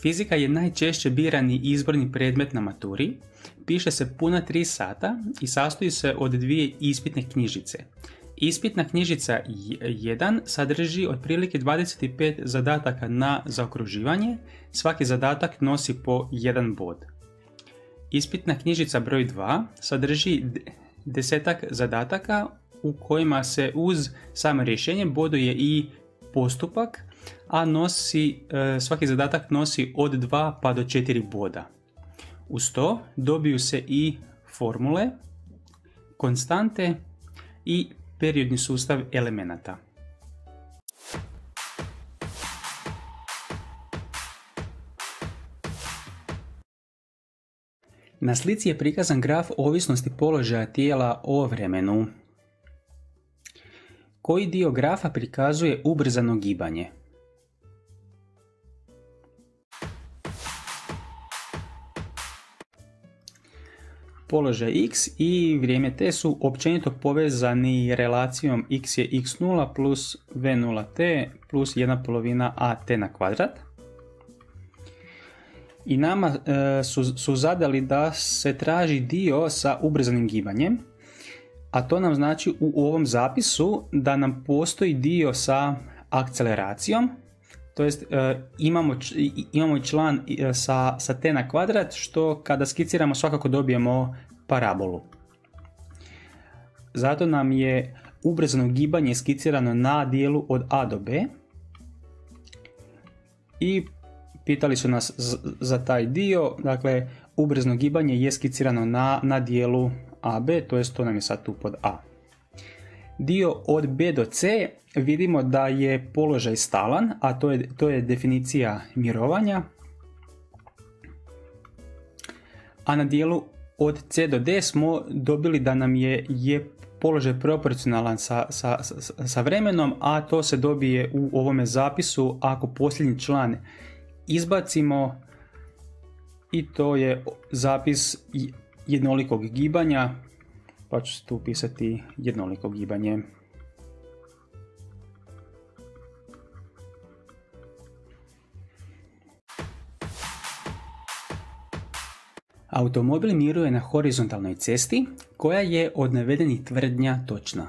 Fizika je najčešće birani izborni predmet na maturi, piše se puna 3 sata i sastoji se od dvije ispitne knjižice. Ispitna knjižica 1 sadrži otprilike 25 zadataka na zaokruživanje, svaki zadatak nosi po jedan bod. Ispitna knjižica broj 2 sadrži desetak zadataka u kojima se uz samo rješenje boduje i postupak, a nosi, e, svaki zadatak nosi od 2 pa do 4 boda. Uz to dobiju se i formule, konstante i periodni sustav elemenata. Na slici je prikazan graf ovisnosti položaja tijela o vremenu. Koji dio grafa prikazuje ubrzano gibanje? Položaj x i vrijeme t su općenito povezani relacijom x je x0 plus v0t plus 1 polovina at na kvadrat. I nama e, su, su zadali da se traži dio sa ubrzanim gibanjem, a to nam znači u ovom zapisu da nam postoji dio sa akceleracijom, to jest imamo, imamo član e, sa, sa t na kvadrat što kada skiciramo svakako dobijemo parabolu. Zato nam je ubrzano gibanje skicirano na dijelu od a do b i pitali su nas za taj dio, dakle ubrzano gibanje je skicirano na, na dijelu AB, to jest to nam je sad tu pod A. Dio od B do C vidimo da je položaj stalan, a to je, to je definicija mirovanja. A na dijelu od C do D smo dobili da nam je, je položaj proporcionalan sa, sa, sa, vremenom, a to se dobije u ovome zapisu ako posljednji član izbacimo i to je zapis jednolikog gibanja, pa ću tu pisati jednoliko gibanje. Automobil miruje na horizontalnoj cesti koja je od navedenih tvrdnja točna.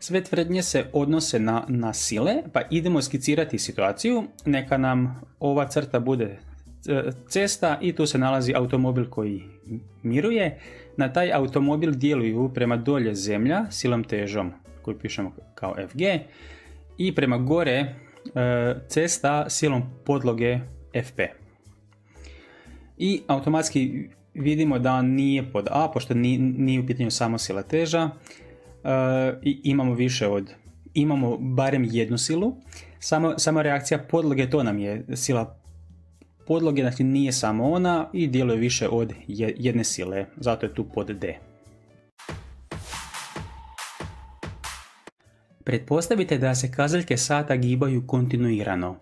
Sve tvrdnje se odnose na, na sile, pa idemo skicirati situaciju. Neka nam ova crta bude cesta i tu se nalazi automobil koji miruje. Na taj automobil djeluju prema dolje zemlja silom težom koju pišemo kao FG i prema gore e, cesta silom podloge FP. I automatski vidimo da nije pod A, pošto nije, u pitanju samo sila teža, i imamo više od, imamo barem jednu silu, samo, sama reakcija podloge to nam je sila podloge, znači nije samo ona i djeluje više od jedne sile, zato je tu pod D. Pretpostavite da se kazaljke sata gibaju kontinuirano.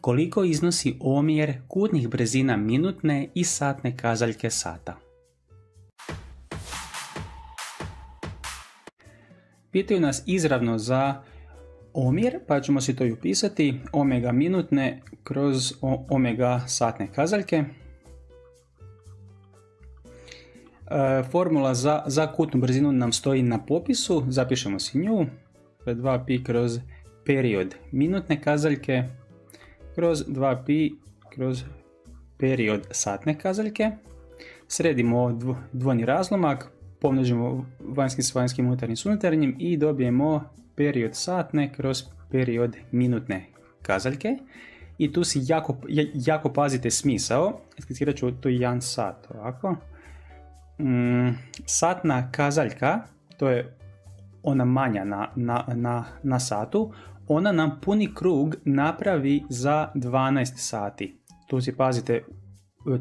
Koliko iznosi omjer kutnih brzina minutne i satne kazaljke sata? Pitaju nas izravno za omjer, pa ćemo si to i upisati, omega minutne kroz omega satne kazaljke. E, formula za, za kutnu brzinu nam stoji na popisu, zapišemo si nju, 2pi kroz period minutne kazaljke, kroz 2pi kroz period satne kazaljke. Sredimo dvojni razlomak, pomnožimo vanjski s vanjskim unutarnjim s unutarnjim i dobijemo period satne kroz period minutne kazaljke. I tu si jako, jako pazite smisao. Skicirat ću to jedan sat ovako. Mm, satna kazaljka, to je ona manja na, na, na, na satu, ona nam puni krug napravi za 12 sati. Tu si pazite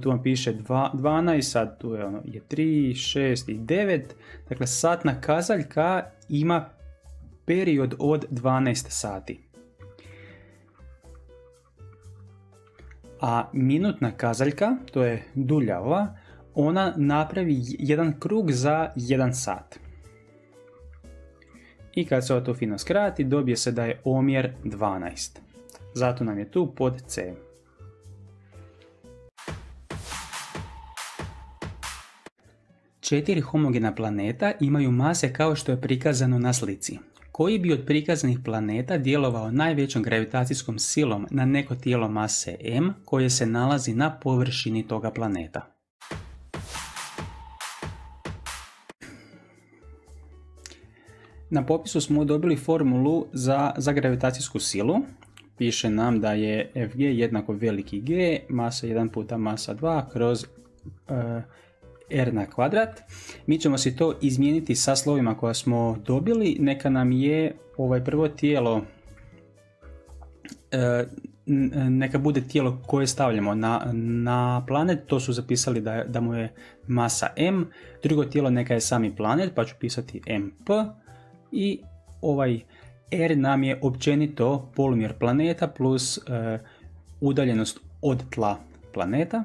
tu vam piše 12, sad tu je, ono, je 3, 6 i 9. Dakle, satna kazaljka ima period od 12 sati. A minutna kazaljka, to je dulja ova, ona napravi jedan krug za 1 sat. I kad se to fino skrati, dobije se da je omjer 12. Zato nam je tu pod C. Četiri homogena planeta imaju mase kao što je prikazano na slici. Koji bi od prikazanih planeta djelovao najvećom gravitacijskom silom na neko tijelo mase m koje se nalazi na površini toga planeta? Na popisu smo dobili formulu za, za gravitacijsku silu. Piše nam da je Fg jednako veliki G, masa 1 puta masa 2 kroz uh, R na kvadrat. Mi ćemo si to izmijeniti sa slovima koja smo dobili. Neka nam je ovaj prvo tijelo uh, neka bude tijelo koje stavljamo na, na planet, to su zapisali da, da mu je masa m, drugo tijelo neka je sami planet, pa ću pisati mp, i ovaj R nam je općenito polumjer planeta plus e, udaljenost od tla planeta.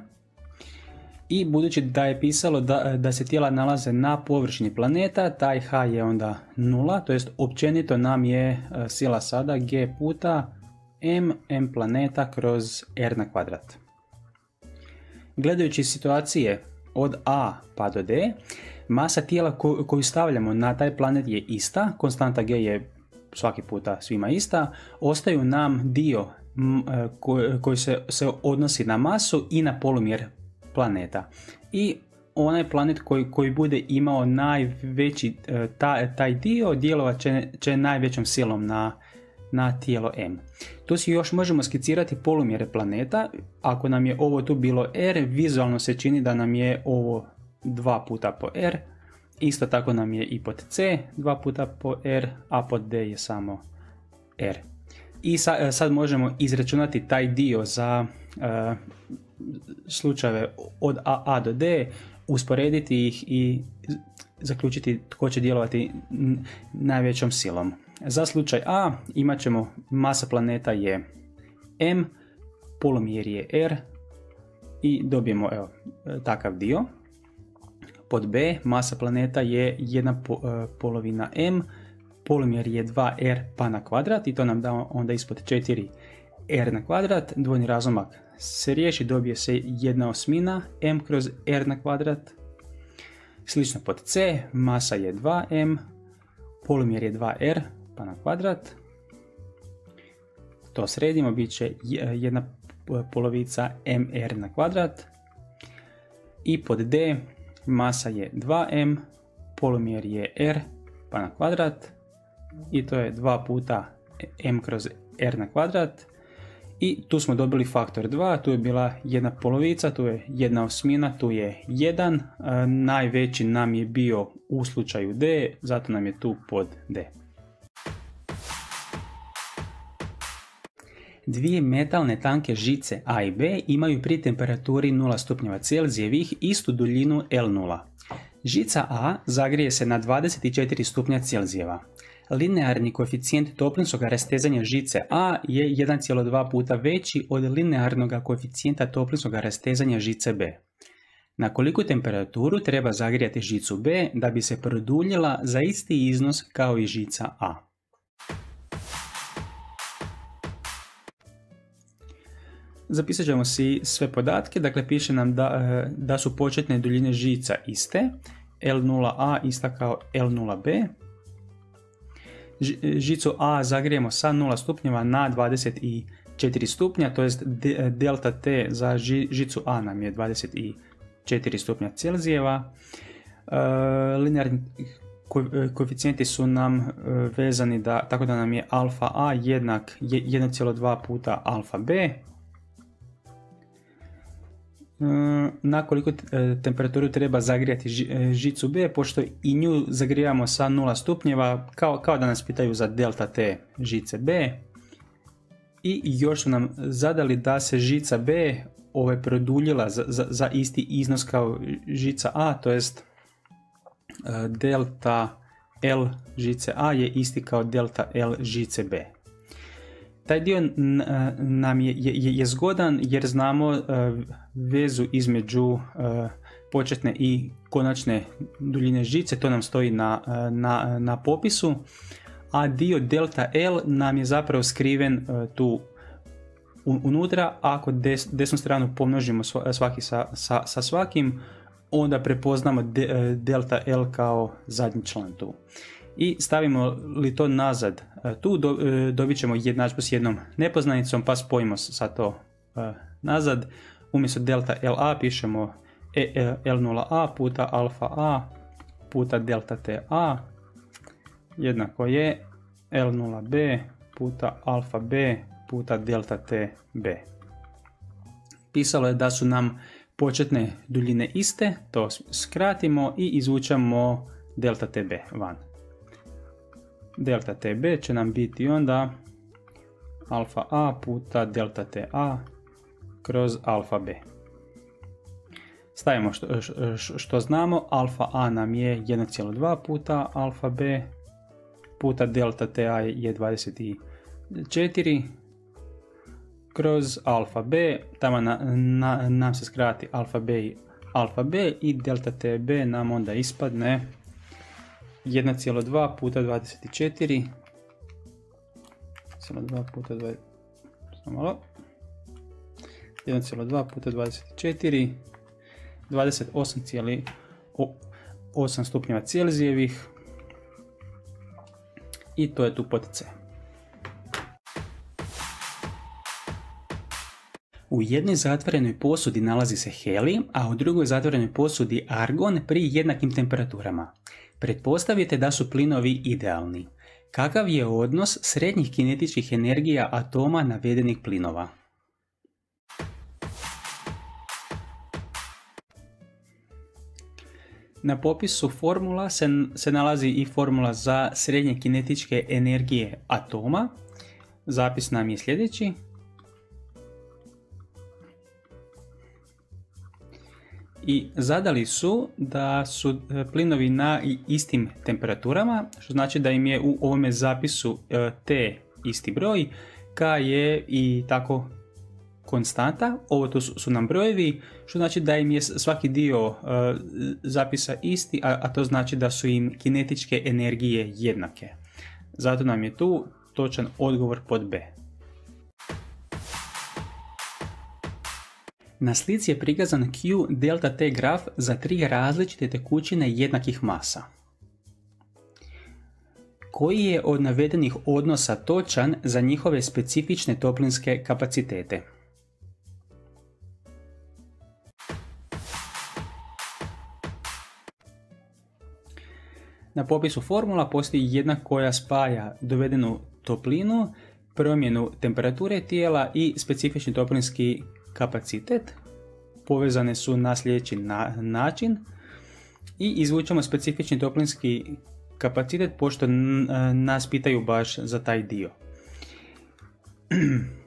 I budući da je pisalo da, da se tijela nalaze na površini planeta, taj H je onda nula, to jest općenito nam je e, sila sada G puta M, M planeta kroz R na kvadrat. Gledajući situacije od A pa do D, masa tijela koju stavljamo na taj planet je ista, konstanta G je svaki puta svima ista, ostaju nam dio e, koji se, se odnosi na masu i na polumjer planeta. I onaj planet koji, koji bude imao najveći e, taj, taj dio djelovat će, će najvećom silom na, na tijelo M. Tu si još možemo skicirati polumjere planeta. Ako nam je ovo tu bilo R, vizualno se čini da nam je ovo 2 puta po R. Isto tako nam je i pod C 2 puta po R, a pod D je samo R. I e, sad možemo izračunati taj dio za uh, slučajeve od A, A do D, usporediti ih i zaključiti tko će djelovati najvećom silom. Za slučaj A imat ćemo masa planeta je M, polumjer je R i dobijemo evo, takav dio. Pod B masa planeta je jedna po, e, polovina m, polumjer je 2r pa na kvadrat i to nam da onda ispod 4r na kvadrat, dvojni razlomak se riješi, dobije se jedna osmina m kroz r na kvadrat. Slično pod C, masa je 2m, polumjer je 2r pa na kvadrat. To sredimo, bit će jedna polovica mr na kvadrat. I pod D masa je 2m, polumjer je r pa na kvadrat i to je 2 puta m kroz r na kvadrat i tu smo dobili faktor 2, tu je bila jedna polovica, tu je jedna osmina, tu je 1, najveći nam je bio u slučaju d, zato nam je tu pod d. Dvije metalne tanke žice A i B imaju pri temperaturi 0 stupnjeva Celzijevih istu duljinu L0. Žica A zagrije se na 24 stupnja Celzijeva. Linearni koeficijent toplinskog rastezanja žice A je 1,2 puta veći od linearnog koeficijenta toplinskog rastezanja žice B. Na koliku temperaturu treba zagrijati žicu B da bi se produljila za isti iznos kao i žica A? Zapisat ćemo si sve podatke, dakle piše nam da, e, da su početne duljine žica iste, L0A ista kao L0B. Žicu A zagrijemo sa 0 stupnjeva na 24 stupnja, to jest delta T za žicu A nam je 24 stupnja Celzijeva. E, linearni koeficijenti su nam e, vezani da, tako da nam je alfa A jednak 1,2 puta alfa B, na koliko e, temperaturu treba zagrijati e, žicu B, pošto i nju zagrijamo sa 0 stupnjeva, kao, kao da nas pitaju za delta T žice B. I još su nam zadali da se žica B ovaj, produljila za, za, za isti iznos kao žica A, to jest e, delta L žice A je isti kao delta L žice B. Taj dio nam je, je, je zgodan jer znamo e, vezu između e, početne i konačne duljine žice, to nam stoji na, e, na, na popisu, a dio delta L nam je zapravo skriven tu unutra. Ako desnu stranu pomnožimo svaki sa, sa, sa svakim, onda prepoznamo e, delta L kao zadnji član tu. I stavimo li to nazad e, tu, dobit ćemo jednadžbu s jednom nepoznanicom, pa spojimo sa to nazad. Umjesto delta LA pišemo L0A puta alfa A puta delta TA jednako je L0B puta alfa B puta delta TB. Pisalo je da su nam početne duljine iste, to skratimo i izvučemo delta TB van. Delta TB će nam biti onda alfa A puta delta TA kroz alfa B. Stavimo što, što znamo, alfa A nam je 1,2 puta alfa B puta delta TA je 24 kroz alfa b, tamo nam se skrati alfa b i alfa b i delta tb nam onda ispadne 1,2 puta 24 1,2 puta 20 malo 1,2 puta 24 28,8 stupnjeva Celzijevih i to je tu pod C. U jednoj zatvorenoj posudi nalazi se helij, a u drugoj zatvorenoj posudi argon pri jednakim temperaturama. Pretpostavite da su plinovi idealni. Kakav je odnos srednjih kinetičkih energija atoma navedenih plinova? Na popisu formula se, nalazi i formula za srednje kinetičke energije atoma. Zapis nam je sljedeći. I zadali su da su e, plinovi na istim temperaturama, što znači da im je u ovome zapisu e, T isti broj, K je i tako konstanta, ovo to su, nam brojevi, što znači da im je svaki dio uh, zapisa isti, a to znači da su im kinetičke energije jednake. Zato nam je tu točan odgovor pod B. Na slici je prikazan Q delta T graf za tri različite tekućine jednakih masa. Koji je od navedenih odnosa točan za njihove specifične toplinske kapacitete? Na popisu formula postoji jedna koja spaja dovedenu toplinu, promjenu temperature tijela i specifični toplinski kapacitet. Povezane su na sljedeći način i izvučemo specifični toplinski kapacitet pošto nas pitaju baš za taj dio.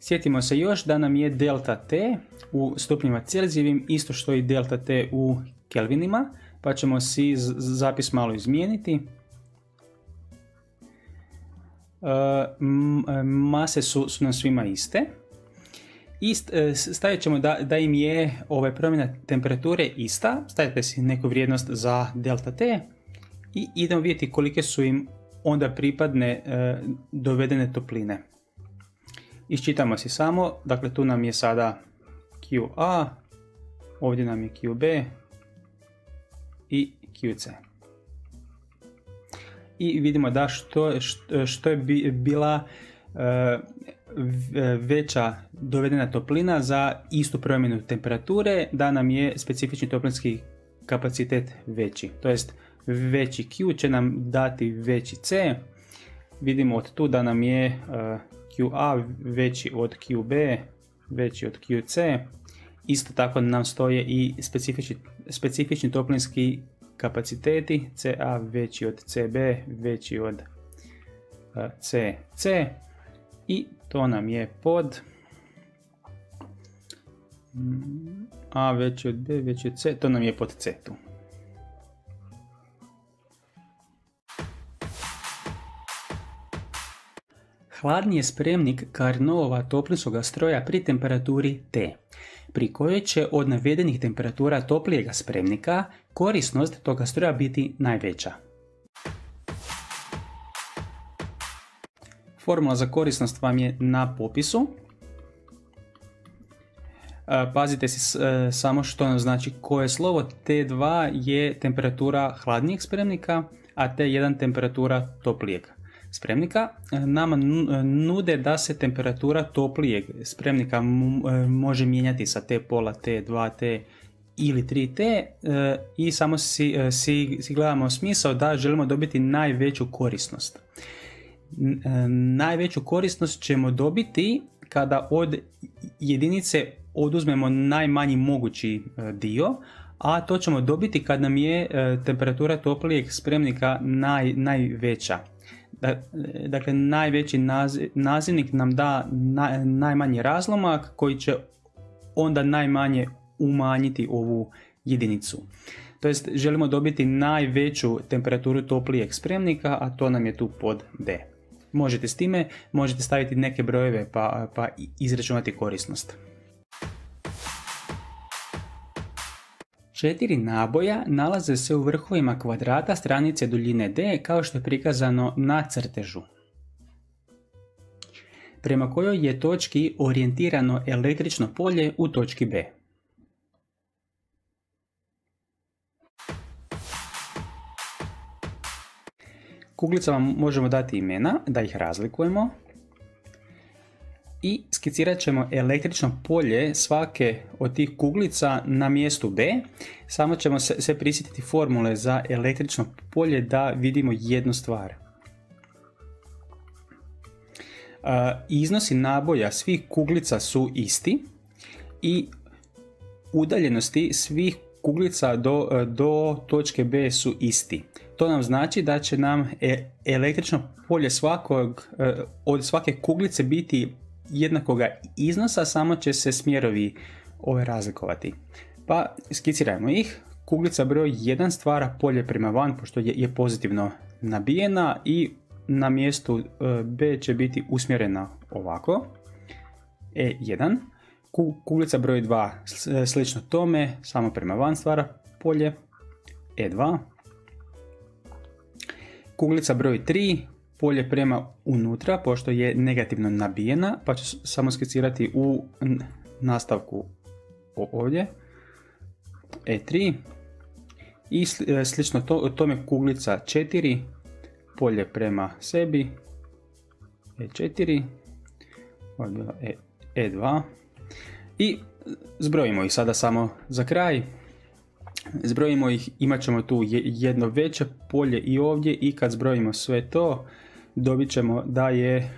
Sjetimo se još da nam je delta T u stupnjima Celzijevim isto što i delta T u Kelvinima pa ćemo si zapis malo izmijeniti. E, e, mase su, su nam svima iste. I e, stavit ćemo da, da im je ove promjena temperature ista. Stavite si neku vrijednost za delta t i idemo vidjeti kolike su im onda pripadne dovedene topline. Iščitamo si samo, dakle tu nam je sada QA, ovdje nam je QB, i QC. I vidimo da što, što je bila e, veća dovedena toplina za istu promjenu temperature, da nam je specifični toplinski kapacitet veći. To jest veći Q će nam dati veći C. Vidimo od tu da nam je e, QA veći od QB, veći od QC. Isto tako nam stoje i specifični specifični toplinski kapaciteti CA veći od CB veći od CC i to nam je pod A veći od B od C, to nam je pod C tu. Hladni je spremnik Carnova toplinskog stroja pri temperaturi T pri kojoj će od navedenih temperatura toplijega spremnika korisnost toga stroja biti najveća. Formula za korisnost vam je na popisu. Pazite si samo što nam znači koje slovo. T2 je temperatura hladnijeg spremnika, a T1 temperatura toplijeg spremnika. Nama nude da se temperatura toplijeg spremnika može mijenjati sa T pola, T2, T ili 3T e, i samo si, e, si, si gledamo smisao da želimo dobiti najveću korisnost. E, najveću korisnost ćemo dobiti kada od jedinice oduzmemo najmanji mogući dio, a to ćemo dobiti kad nam je temperatura toplijeg spremnika naj, najveća. Dakle, najveći nazivnik nam da najmanji razlomak koji će onda najmanje umanjiti ovu jedinicu. To jest želimo dobiti najveću temperaturu toplijeg spremnika, a to nam je tu pod D. Možete s time, možete staviti neke brojeve pa, pa izračunati korisnost. Četiri naboja nalaze se u vrhovima kvadrata stranice duljine D kao što je prikazano na crtežu prema kojoj je točki orijentirano električno polje u točki B. Kuglicama možemo dati imena da ih razlikujemo i skicirat ćemo električno polje svake od tih kuglica na mjestu B. Samo ćemo se, prisjetiti formule za električno polje da vidimo jednu stvar. iznosi naboja svih kuglica su isti i udaljenosti svih kuglica do točke B su isti. To nam znači da će nam e, električno polje svakog, e, od svake kuglice biti jednakoga iznosa, samo će se smjerovi ove razlikovati. Pa skicirajmo ih. Kuglica broj 1 stvara polje prema van, pošto je, je pozitivno nabijena i na mjestu e, B će biti usmjerena ovako. E1. Kuglica broj 2 slično tome, samo prema van stvara polje. E2 Kuglica broj 3, polje prema unutra, pošto je negativno nabijena, pa ću samo skicirati u nastavku ovdje. E3 i e, slično to, tome kuglica 4, polje prema sebi, E4, E, E2 i zbrojimo ih sada samo za kraj zbrojimo ih, imat ćemo tu jedno veće polje i ovdje i kad zbrojimo sve to, dobit ćemo da je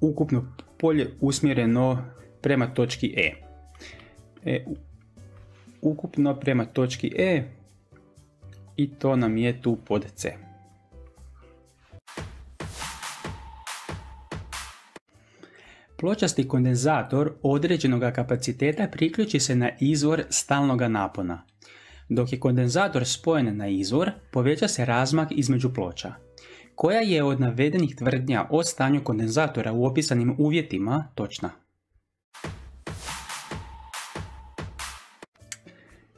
ukupno polje usmjereno prema točki E. e ukupno prema točki E i to nam je tu pod C. Pločasti kondenzator određenog kapaciteta priključi se na izvor stalnog napona. Dok je kondenzator spojen na izvor, poveća se razmak između ploča. Koja je od navedenih tvrdnja o stanju kondenzatora u opisanim uvjetima točna?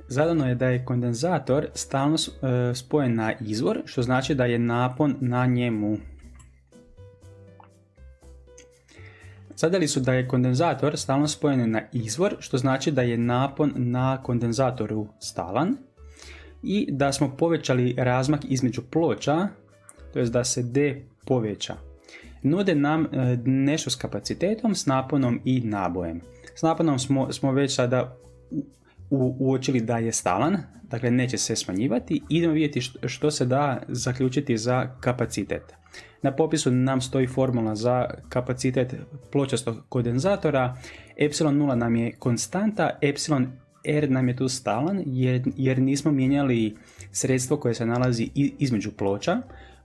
Zadano je da je kondenzator stalno e, spojen na izvor, što znači da je napon na njemu Zadali su da je kondenzator stalno spojen na izvor, što znači da je napon na kondenzatoru stalan i da smo povećali razmak između ploča, to je da se D poveća. Nude nam e, nešto s kapacitetom, s naponom i nabojem. S naponom smo, smo već sada uočili da je stalan, dakle neće se smanjivati. Idemo vidjeti što se da zaključiti za kapacitet. Na popisu nam stoji formula za kapacitet pločastog kondenzatora. Epsilon 0 nam je konstanta, epsilon R nam je tu stalan jer, jer nismo mijenjali sredstvo koje se nalazi između ploča.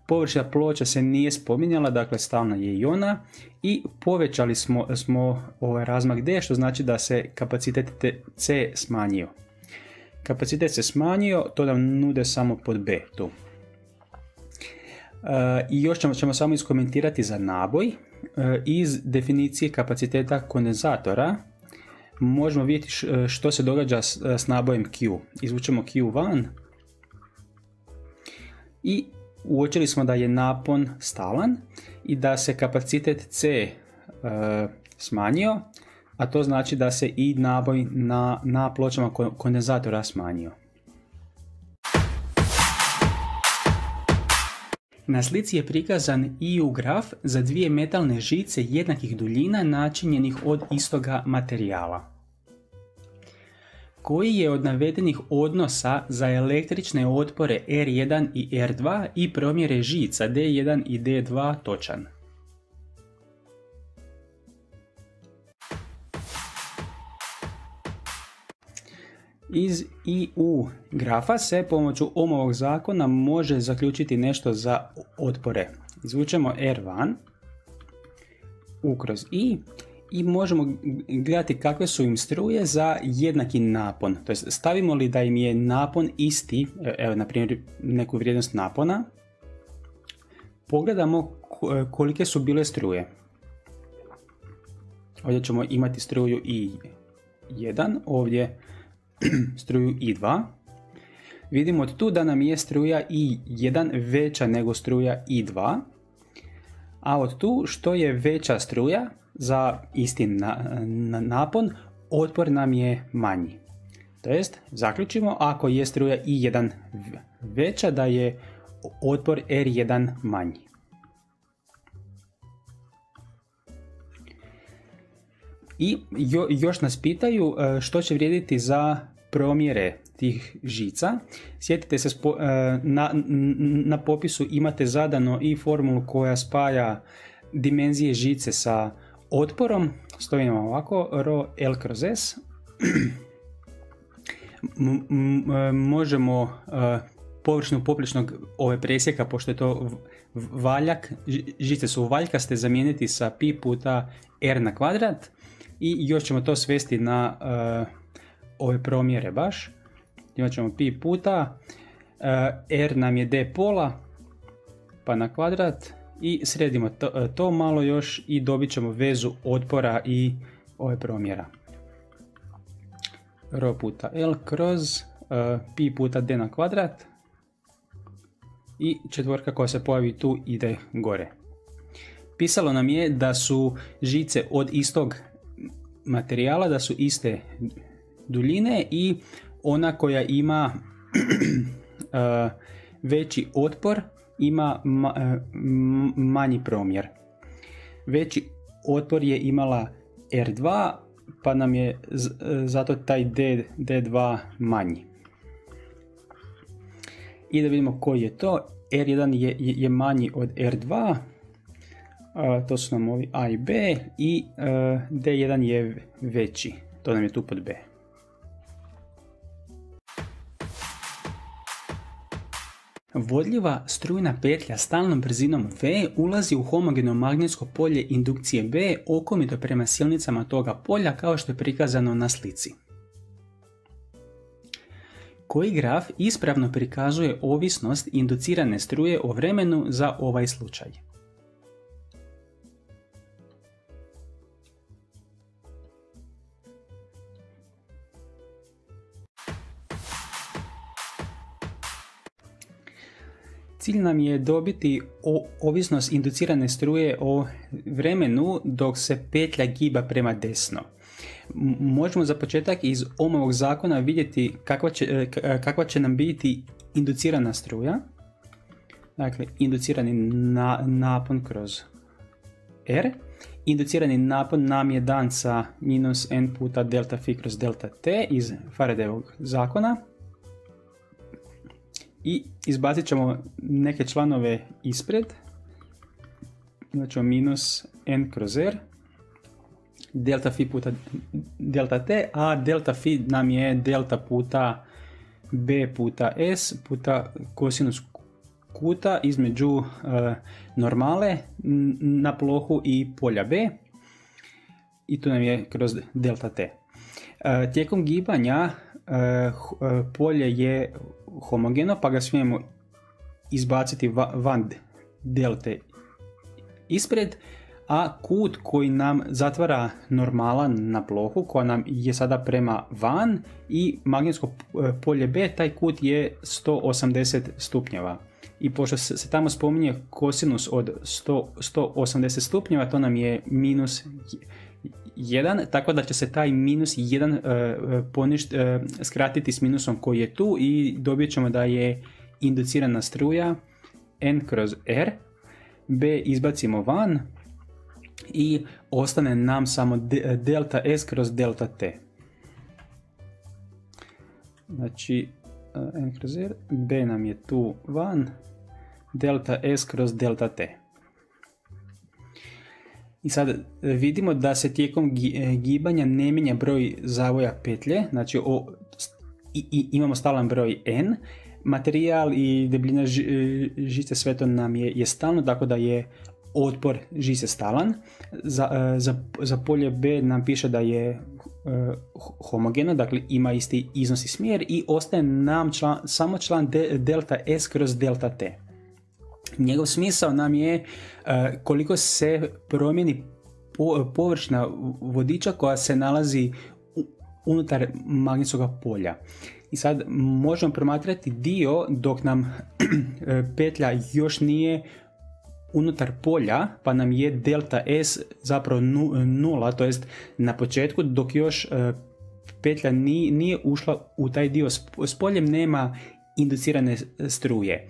Površina ploča se nije spominjala, dakle stalna je i ona i povećali smo, smo ovaj razmak D što znači da se kapacitet C smanjio. Kapacitet se smanjio, to nam nude samo pod B tu. I još ćemo, ćemo samo iskomentirati za naboj. E, iz definicije kapaciteta kondenzatora možemo vidjeti što se događa s, nabojem Q. Izvučemo Q van i uočili smo da je napon stalan i da se kapacitet C e, smanjio, a to znači da se i naboj na, na pločama kondenzatora smanjio. Na slici je prikazan EU graf za dvije metalne žice jednakih duljina načinjenih od istoga materijala. Koji je od navedenih odnosa za električne otpore R1 i R2 i promjere žica D1 i D2 točan? Iz IU grafa se pomoću omovog zakona može zaključiti nešto za otpore. Izvučemo R1, U kroz I i možemo gledati kakve su im struje za jednaki napon. To jest stavimo li da im je napon isti, e, evo na primjer neku vrijednost napona, pogledamo kolike su bile struje. Ovdje ćemo imati struju I1, ovdje struju I2. Vidimo od tu da nam je struja I1 veća nego struja I2. A od tu što je veća struja za isti napon, otpor nam je manji. To jest, zaključimo, ako je struja I1 veća, da je otpor R1 manji. I još nas pitaju e, što će vrijediti za promjere tih žica. Sjetite se, e, na, na popisu imate zadano i formulu koja spaja dimenzije žice sa otporom. Stojimo ovako, rho L kroz S. E, možemo površinu popličnog ove presjeka, pošto je to valjak, žice su valjkaste, zamijeniti sa pi puta r na kvadrat i još ćemo to svesti na uh, ove promjere baš. Imat ćemo pi puta, uh, r nam je d pola, pa na kvadrat i sredimo to, uh, to malo još i dobit ćemo vezu otpora i ove promjera. Rho puta L kroz pi puta d na kvadrat i četvorka koja se pojavi tu ide gore. Pisalo nam je da su žice od istog materijala da su iste duljine i ona koja ima uh, veći otpor ima uh, manji promjer. Veći otpor je imala R2 pa nam je zato taj D, D2 manji. I da vidimo koji je to. R1 je, je manji od R2 to su nam ovi A i B i e, D1 je veći, to nam je tu pod B. Vodljiva strujna petlja stalnom brzinom V ulazi u homogeno magnetsko polje indukcije B okomito prema silnicama toga polja kao što je prikazano na slici. Koji graf ispravno prikazuje ovisnost inducirane struje o vremenu za ovaj slučaj? Cilj nam je dobiti ovisnost inducirane struje o vremenu dok se petlja giba prema desno. Možemo za početak iz omovog zakona vidjeti kakva će, e, e, kakva će nam biti inducirana struja. Dakle, inducirani na, napon kroz R. Inducirani napon nam je dan sa minus n puta delta phi kroz delta t iz Faradayevog zakona i izbacit ćemo neke članove ispred. Ćemo minus n kroz r delta phi puta delta t, a delta phi nam je delta puta b puta s puta kosinus kuta između uh, normale na plohu i polja b i tu nam je kroz delta t. Uh, tijekom gibanja uh, polje je homogeno pa ga smijemo izbaciti van delte ispred, a kut koji nam zatvara normala na plohu koja nam je sada prema van i magnetsko polje B, taj kut je 180 stupnjeva. i pošto se, tamo spominje kosinus od 100, 180 stupnjeva, to nam je minus 1, tako da će se taj minus 1 uh, poništ, uh, skratiti s minusom koji je tu i dobit ćemo da je inducirana struja n kroz r, b izbacimo van i ostane nam samo delta s kroz delta t. Znači, n kroz r, b nam je tu van, delta s kroz delta t. I sad vidimo da se tijekom gibanja ne mijenja broj zavoja petlje, znači o, i, imamo stalan broj n, materijal i debljina žice sve to nam je, je stalno, tako da je otpor žice stalan. Za, za, za polje B nam piše da je homogeno, dakle ima isti iznos i smjer i ostaje nam član, samo član delta S kroz delta T. Njegov smisao nam je koliko se promijeni površina vodiča koja se nalazi unutar magnetskog polja. I sad možemo promatrati dio dok nam petlja još nije unutar polja, pa nam je delta S zapravo nula, to jest na početku dok još e, petlja nije ušla u taj dio s poljem nema inducirane struje.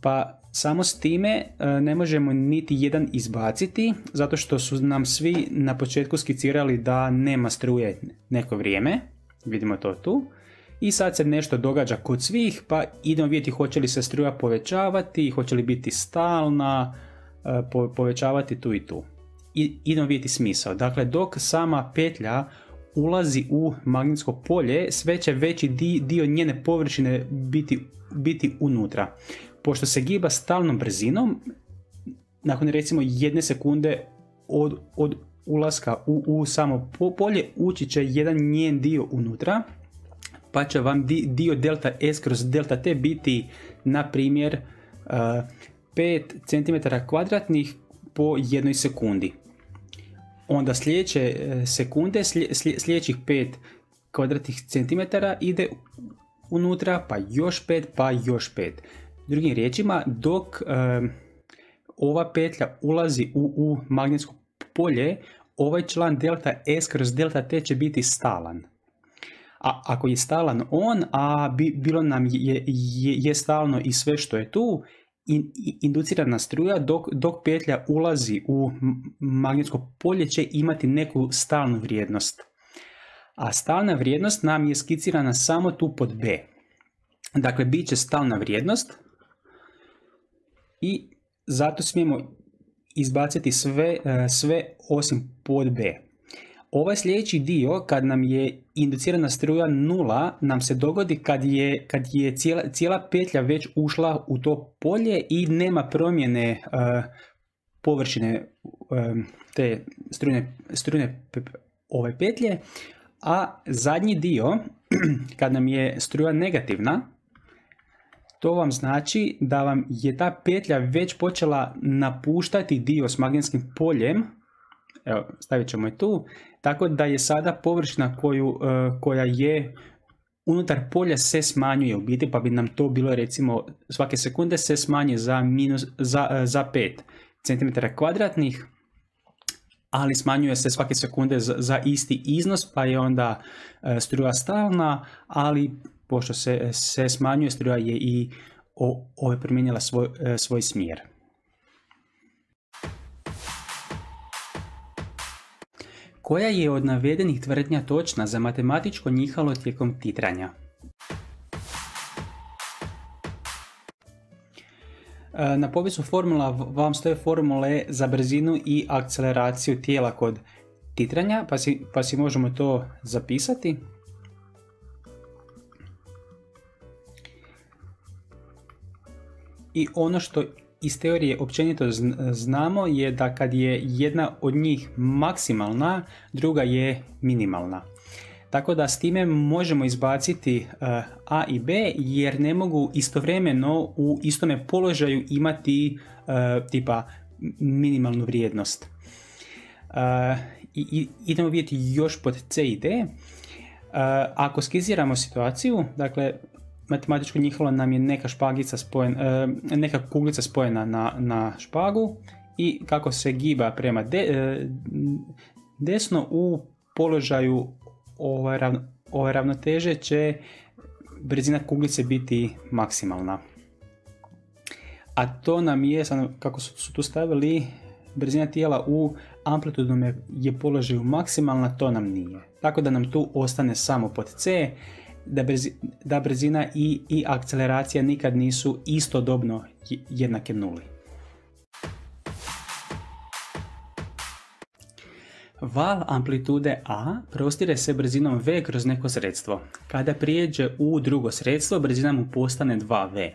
Pa samo s time e, ne možemo niti jedan izbaciti, zato što su nam svi na početku skicirali da nema struje neko vrijeme, vidimo to tu. I sad se nešto događa kod svih, pa idemo vidjeti hoće li se struja povećavati, hoće li biti stalna, e, povećavati tu i tu. I idemo vidjeti smisao. Dakle, dok sama petlja ulazi u magnetsko polje, sve će veći dio njene površine biti, biti unutra. Pošto se giba stalnom brzinom, nakon recimo jedne sekunde od, od ulaska u, u samo polje, ući će jedan njen dio unutra, pa će vam dio delta S kroz delta T biti na primjer 5 cm kvadratnih po jednoj sekundi. Onda sljedeće e, sekunde, sljedećih 5 kvadratnih centimetara ide unutra, pa još 5, pa još 5. Drugim riječima, dok e, ova petlja ulazi u, u magnetsko polje, ovaj član delta S kroz delta T će biti stalan a ako je stalan on, a bilo nam je, je, je stalno i sve što je tu, in, inducirana struja dok, dok petlja ulazi u magnetsko polje će imati neku stalnu vrijednost. A stalna vrijednost nam je skicirana samo tu pod B. Dakle, bit će stalna vrijednost i zato smijemo izbaciti sve, e, sve osim pod B. Ovaj sljedeći dio, kad nam je inducirana struja nula, nam se dogodi kad je, kad je cijela, cijela petlja već ušla u to polje i nema promjene uh, površine uh, te strujne, strujne ove petlje, a zadnji dio, kad nam je struja negativna, to vam znači da vam je ta petlja već počela napuštati dio s magnetskim poljem, evo stavit ćemo je tu, tako da je sada površina koju, e, koja je unutar polja se smanjuje u biti, pa bi nam to bilo recimo svake sekunde se smanji za, minus, za, e, za 5 cm kvadratnih, ali smanjuje se svake sekunde za, za isti iznos, pa je onda e, struja stalna, ali pošto se, se smanjuje struja je i o, o, promijenila svoj, svoj smjer. Koja je od navedenih tvrdnja točna za matematičko njihalo tijekom titranja? E, na popisu formula vam stoje formule za brzinu i akceleraciju tijela kod titranja, pa si, pa si možemo to zapisati. I ono što iz teorije općenito znamo je da kad je jedna od njih maksimalna, druga je minimalna. Tako da s time možemo izbaciti uh, A i B jer ne mogu istovremeno u istome položaju imati uh, tipa minimalnu vrijednost. I, idemo vidjeti još pod C i D. Ako skiziramo situaciju, dakle matematičko njihalo nam je neka špagica spojena, neka kuglica spojena na, na špagu i kako se giba prema de, desno u položaju ove, ove ravnoteže će brzina kuglice biti maksimalna. A to nam je, kako su tu stavili, brzina tijela u amplitudnom je položaju maksimalna, to nam nije. Tako da nam tu ostane samo pod C, da, da brzina i, i akceleracija nikad nisu istodobno jednake nuli. Val amplitude A prostire se brzinom v kroz neko sredstvo. Kada prijeđe u drugo sredstvo, brzina mu postane 2v.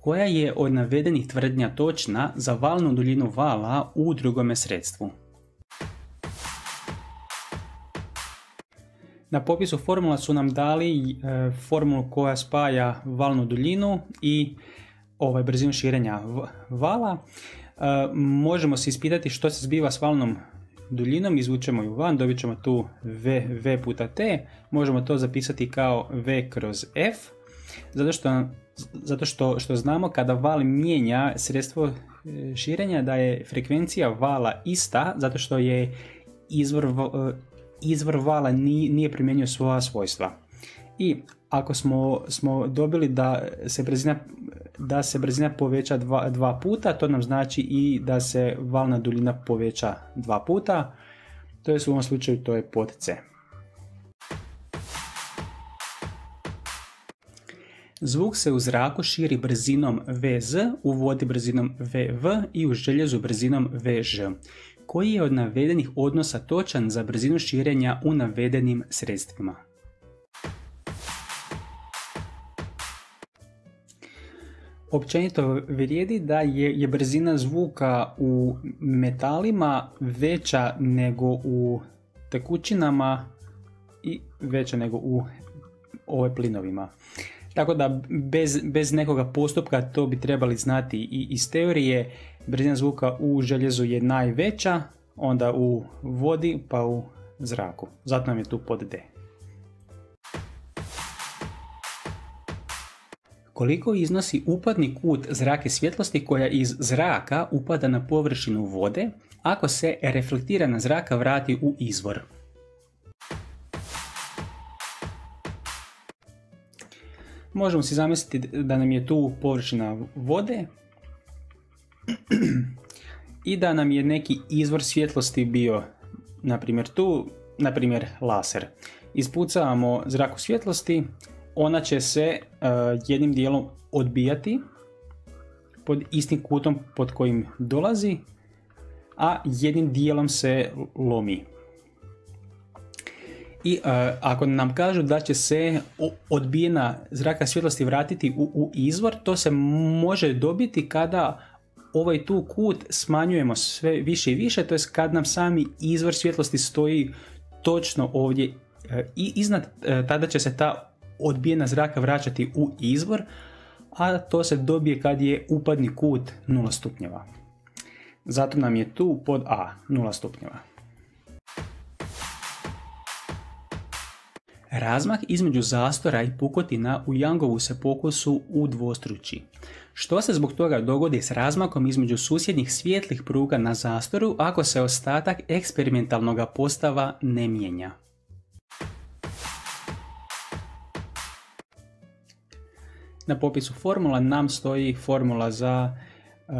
Koja je od navedenih tvrdnja točna za valnu duljinu vala u drugome sredstvu? Na popisu formula su nam dali e, formulu koja spaja valnu duljinu i ovaj brzinu širenja vala. E, možemo se ispitati što se zbiva s valnom duljinom, izvučemo ju van, dobit ćemo tu v, v puta t, možemo to zapisati kao v kroz f, zato što, zato što, što znamo kada val mijenja sredstvo e, širenja da je frekvencija vala ista, zato što je izvor, izvor vala nije, primijenio svoja svojstva. I ako smo, smo dobili da se brzina, da se brzina poveća dva, dva puta, to nam znači i da se valna duljina poveća dva puta, to je u ovom slučaju to je pod C. Zvuk se u zraku širi brzinom Vz, u vodi brzinom Vv i u željezu brzinom Vž. Koji je od navedenih odnosa točan za brzinu širenja u navedenim sredstvima? općenito vrijedi da je, je brzina zvuka u metalima veća nego u tekućinama i veća nego u ove plinovima. Tako da bez, bez nekoga postupka to bi trebali znati i iz teorije. Brzina zvuka u željezu je najveća, onda u vodi pa u zraku. Zato nam je tu pod D. koliko iznosi upadni kut zrake svjetlosti koja iz zraka upada na površinu vode ako se reflektirana zraka vrati u izvor. Možemo si zamisliti da nam je tu površina vode i da nam je neki izvor svjetlosti bio, na primjer tu, na primjer laser. Ispucavamo zraku svjetlosti, ona će se uh, jednim dijelom odbijati pod istim kutom pod kojim dolazi, a jednim dijelom se lomi. I uh, ako nam kažu da će se odbijena zraka svjetlosti vratiti u, u izvor, to se može dobiti kada ovaj tu kut smanjujemo sve više i više, to je kad nam sami izvor svjetlosti stoji točno ovdje uh, i iznad, tada će se ta odbijena zraka vraćati u izvor, a to se dobije kad je upadni kut 0 stupnjeva. Zato nam je tu pod A 0 stupnjeva. Razmak između zastora i pukotina u Jangovu se pokusu u dvostruči. Što se zbog toga dogodi s razmakom između susjednih svijetlih pruga na zastoru ako se ostatak eksperimentalnog postava ne mijenja? Na popisu formula nam stoji formula za uh,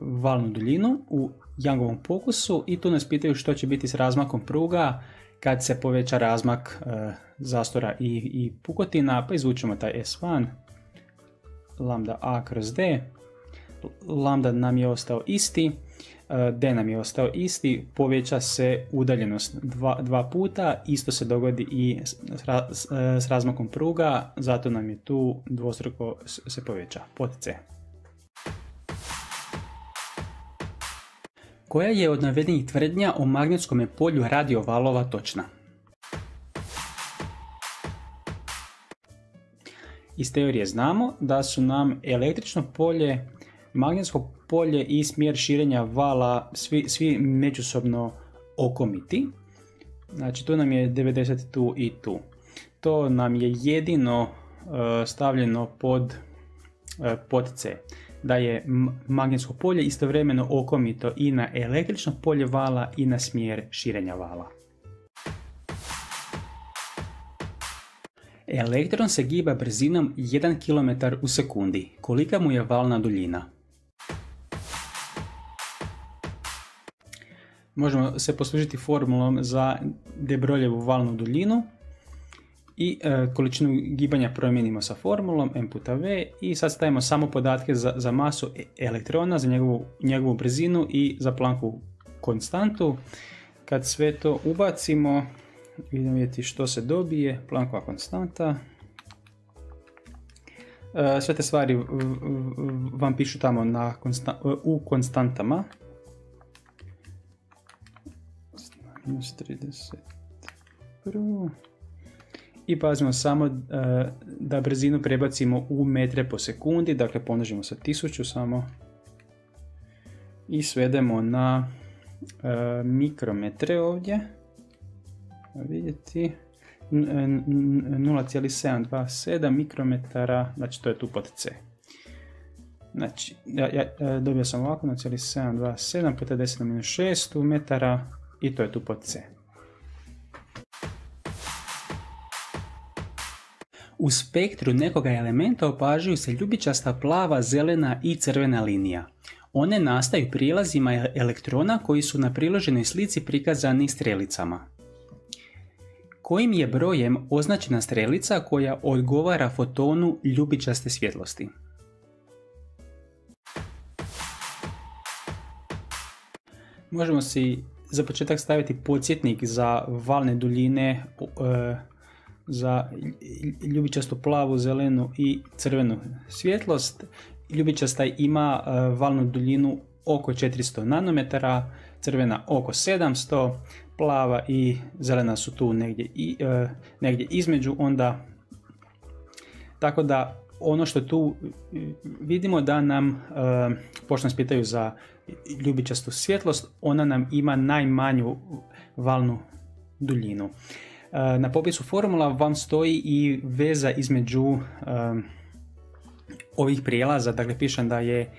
valnu duljinu u Youngovom pokusu i tu nas pitaju što će biti s razmakom pruga kad se poveća razmak uh, zastora i, i pukotina, pa izvučemo taj S1, lambda A kroz D, lambda nam je ostao isti, E, D nam je ostao isti, poveća se udaljenost dva, dva puta, isto se dogodi i s, s razmakom pruga, zato nam je tu dvostruko se poveća, pod C. Koja je od navedenih tvrdnja o magnetskom polju radiovalova točna? Iz teorije znamo da su nam električno polje magnetsko polje i smjer širenja vala svi, svi međusobno okomiti. Znači tu nam je 90 tu i tu. To nam je jedino stavljeno pod, pod C. Da je magnetsko polje istovremeno okomito i na električno polje vala i na smjer širenja vala. Elektron se giba brzinom 1 km u sekundi. Kolika mu je valna duljina? Možemo se poslužiti formulom za Debroljevu valnu duljinu i e, količinu gibanja promijenimo sa formulom m puta v i sad stavimo samo podatke za, za masu e, elektrona, za njegovu, njegovu brzinu i za planku konstantu. Kad sve to ubacimo, Idemo vidjeti što se dobije, plankova konstanta. E, sve te stvari vam pišu tamo na u konstantama. Minus 30. I pazimo samo e, da brzinu prebacimo u metre po sekundi, dakle pomnožimo sa 1000 samo i svedemo na e, mikrometre ovdje vidjeti 0,727 mikrometara, znači to je tu pod C. Znači, ja, ja dobio sam ovako 0,727 puta 10 na minus 6 metara i to je tu pod C. U spektru nekoga elementa opažuju se ljubičasta plava, zelena i crvena linija. One nastaju prijelazima elektrona koji su na priloženoj slici prikazani strelicama kojim je brojem označena strelica koja odgovara fotonu ljubičaste svjetlosti. Možemo si za početak staviti podsjetnik za valne duljine e, za ljubičastu plavu, zelenu i crvenu svjetlost. Ljubičasta ima e, valnu duljinu oko 400 nanometara, crvena oko 700, plava i zelena su tu negdje, i, e, negdje između, onda tako da ono što tu vidimo da nam, e, pošto nas pitaju za ljubičastu svjetlost, ona nam ima najmanju valnu duljinu. E, na popisu formula vam stoji i veza između ovih prijelaza, dakle pišem da je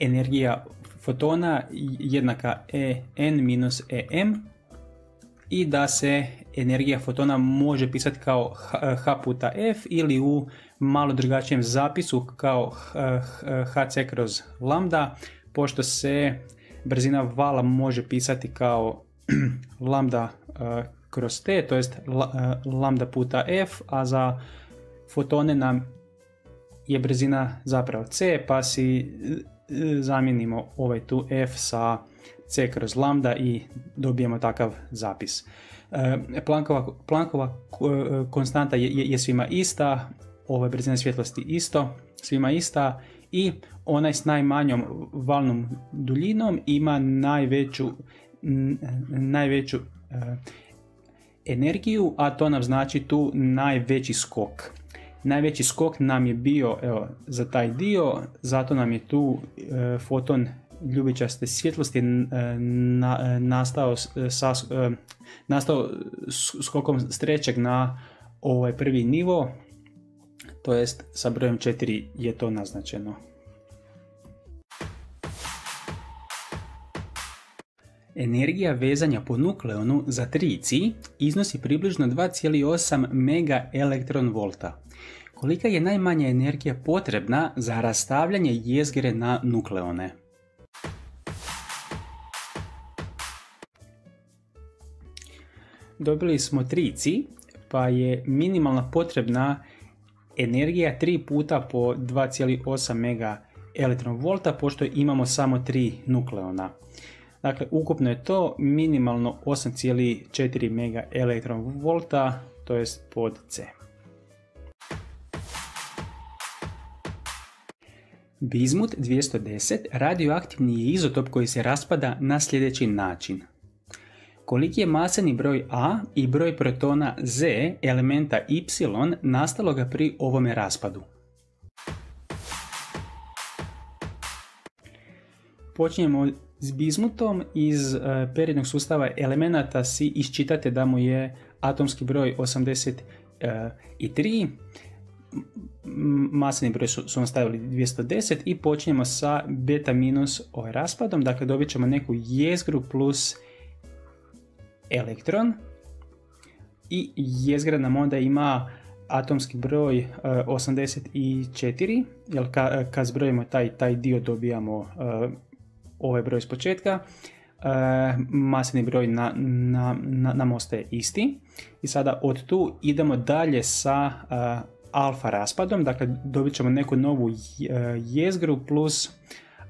energija fotona jednaka E n minus em i da se energija fotona može pisati kao h puta f ili u malo drugačijem zapisu kao hc kroz lambda, pošto se brzina vala može pisati kao lambda kroz t, to jest lambda puta f, a za fotone nam je brzina zapravo c, pa si zamijenimo ovaj tu f sa c kroz lambda i dobijemo takav zapis. E, Plankova, Plankova e, konstanta je, je svima ista, ova brzina svjetlosti isto, svima ista i onaj s najmanjom valnom duljinom ima najveću, najveću e, energiju, a to nam znači tu najveći skok. Najveći skok nam je bio evo, za taj dio, zato nam je tu foton ljubičaste svjetlosti na, nastao, sa, nastao skokom strećeg na ovaj prvi nivo, to jest sa brojem 4 je to naznačeno. Energija vezanja po nukleonu za 3 iznosi približno 2,8 mega elektron volta. Kolika je najmanja energija potrebna za rastavljanje jezgre na nukleone? Dobili smo 3 pa je minimalna potrebna energija 3 puta po 2,8 mega pošto imamo samo 3 nukleona. Dakle, ukupno je to minimalno 8,4 mega to jest pod C. Bizmut 210 radioaktivni je izotop koji se raspada na sljedeći način koliki je maseni broj A i broj protona Z elementa Y nastaloga pri ovome raspadu. Počinjemo s bizmutom iz e, periodnog sustava elemenata si iščitate da mu je atomski broj 83. maseni broj su, su stavili 210 i počinjemo sa beta minus ovaj raspadom, dakle dobit ćemo neku jezgru plus elektron i jezgra nam onda ima atomski broj 84, jer kad zbrojimo taj, taj dio dobijamo ovaj broj s početka. Maseni broj na, na, na, nam ostaje isti. I sada od tu idemo dalje sa alfa raspadom, dakle dobit ćemo neku novu jezgru plus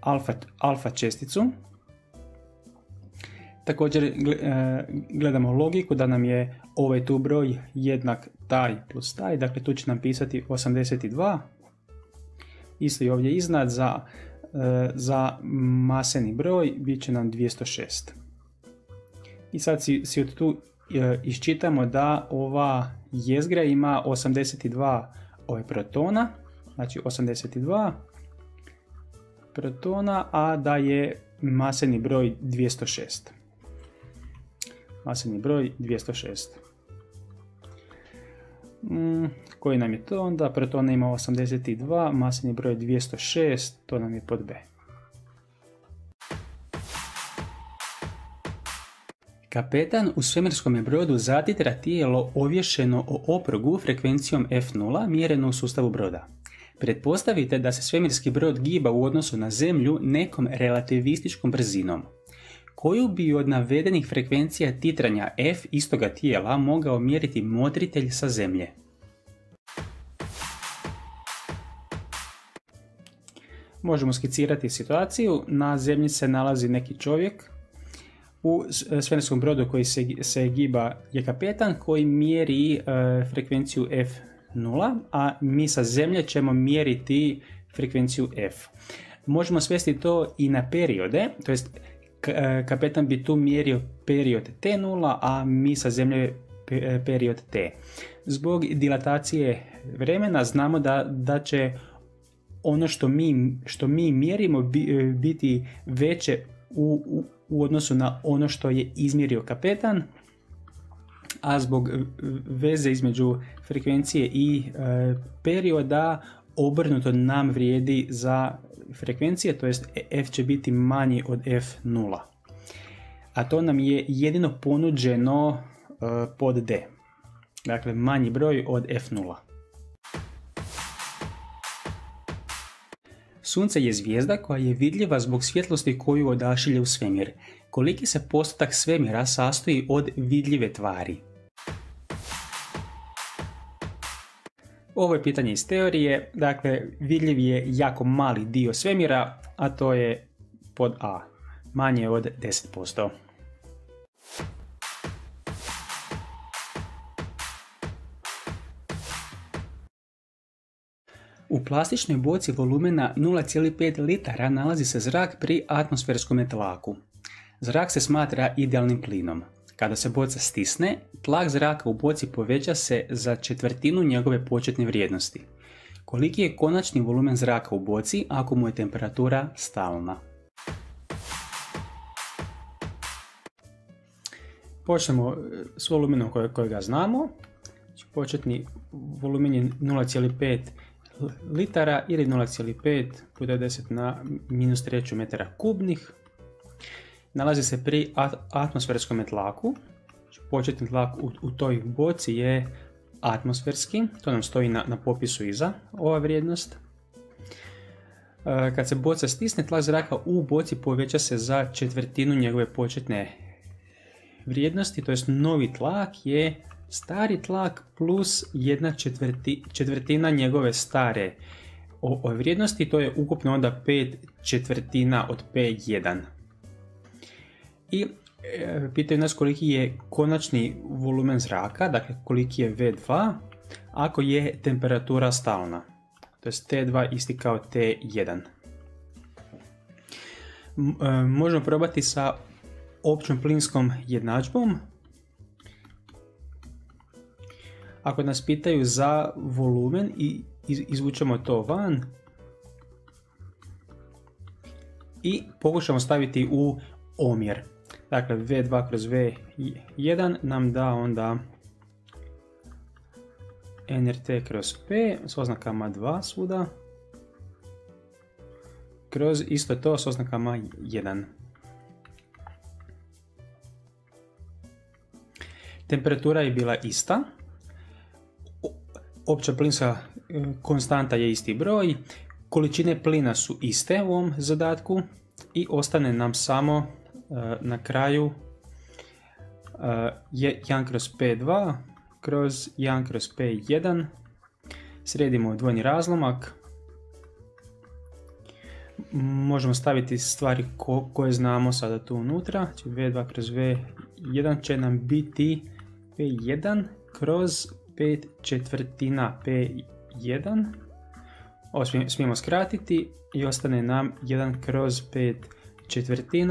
alfa, alfa česticu. Također e, gledamo logiku da nam je ovaj tu broj jednak taj plus taj, dakle tu će nam pisati 82. Isto i ovdje iznad za, e, za maseni broj bit će nam 206. I sad si, si od tu e, iščitamo da ova jezgra ima 82 ove protona, znači 82 protona, a da je maseni broj 206 maseni broj 206. Mm, koji nam je to onda? Protona ima 82, maseni broj 206, to nam je pod B. Kapetan u svemirskom brodu zatitra tijelo ovješeno o oprugu frekvencijom F0 mjereno u sustavu broda. Pretpostavite da se svemirski brod giba u odnosu na Zemlju nekom relativističkom brzinom koju bi od navedenih frekvencija titranja F istoga tijela mogao mjeriti motritelj sa Zemlje. Možemo skicirati situaciju. Na Zemlji se nalazi neki čovjek. U svemirskom brodu koji se, se giba je kapetan koji mjeri e, frekvenciju F0, a mi sa Zemlje ćemo mjeriti frekvenciju F. Možemo svesti to i na periode, to jest kapetan bi tu mjerio period T0, a mi sa zemlje e, period T. Zbog dilatacije vremena znamo da, da će ono što mi, što mi mjerimo e, biti veće u, u, u odnosu na ono što je izmjerio kapetan, a zbog veze između frekvencije i perioda obrnuto nam vrijedi za frekvencije, to jest f će biti manji od f0. A to nam je jedino ponuđeno uh, pod d. Dakle, manji broj od f0. Sunce je zvijezda koja je vidljiva zbog svjetlosti koju odašilje u svemir. Koliki se postotak svemira sastoji od vidljive tvari? Ovo je pitanje iz teorije, dakle vidljiv je jako mali dio svemira, a to je pod A, manje od 10%. U plastičnoj boci volumena 0,5 litara nalazi se zrak pri atmosferskom tlaku. Zrak se smatra idealnim plinom. Kada se boca stisne, tlak zraka u boci poveća se za četvrtinu njegove početne vrijednosti. Koliki je konačni volumen zraka u boci ako mu je temperatura stalna? Počnemo e, s volumenom kojega znamo. Znači, početni volumen je 0,5 litara ili 0,5 puta 10 na minus treću metara kubnih nalazi se pri atmosferskom tlaku. Početni tlak u, toj boci je atmosferski, to nam stoji na, popisu iza, ova vrijednost. E, kad se boca stisne, tlak zraka u boci poveća se za četvrtinu njegove početne vrijednosti, to jest novi tlak je stari tlak plus jedna četvrtina njegove stare o, vrijednosti, to je ukupno onda 5 četvrtina od P1 i e, pitaju nas koliki je konačni volumen zraka, dakle koliki je V2 ako je temperatura stalna, to je T2 isti kao T1. E, možemo probati sa općom plinskom jednadžbom. Ako nas pitaju za volumen i izvučemo to van i pokušamo staviti u omjer. Dakle, V2 kroz V1 nam da onda nrt kroz p s oznakama 2 svuda, kroz isto to s oznakama 1. Temperatura je bila ista, opća plinska e, konstanta je isti broj, količine plina su iste u ovom zadatku i ostane nam samo na kraju e, je 1 kroz P2 kroz 1 kroz P1 sredimo dvojni razlomak. Možemo staviti stvari koje znamo sada tu unutra. Znači V2 kroz V1 će nam biti P1 kroz 5 četvrtina P1 ovo smijemo skratiti i ostane nam 1 kroz 5 četvrtina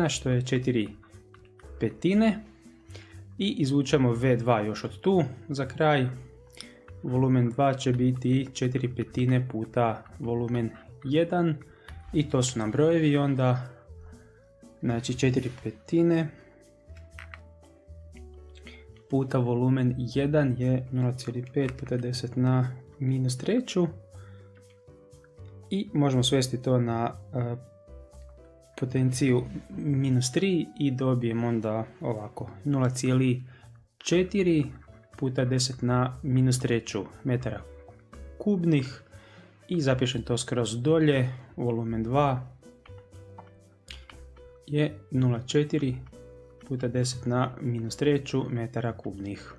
što je 4 petine. I izvučemo V2 još od tu. Za kraj volumen 2 će biti 4 petine puta volumen 1 i to su nam brojevi. Onda znači 4 petine puta volumen 1 je 0,5 puta 10 na minus treću. I možemo svesti to na e, potenciju minus 3 i dobijemo onda ovako 0,4 puta 10 na minus treću metara kubnih i zapišem to skroz dolje, volumen 2 je 0,4 puta 10 na minus treću metara kubnih.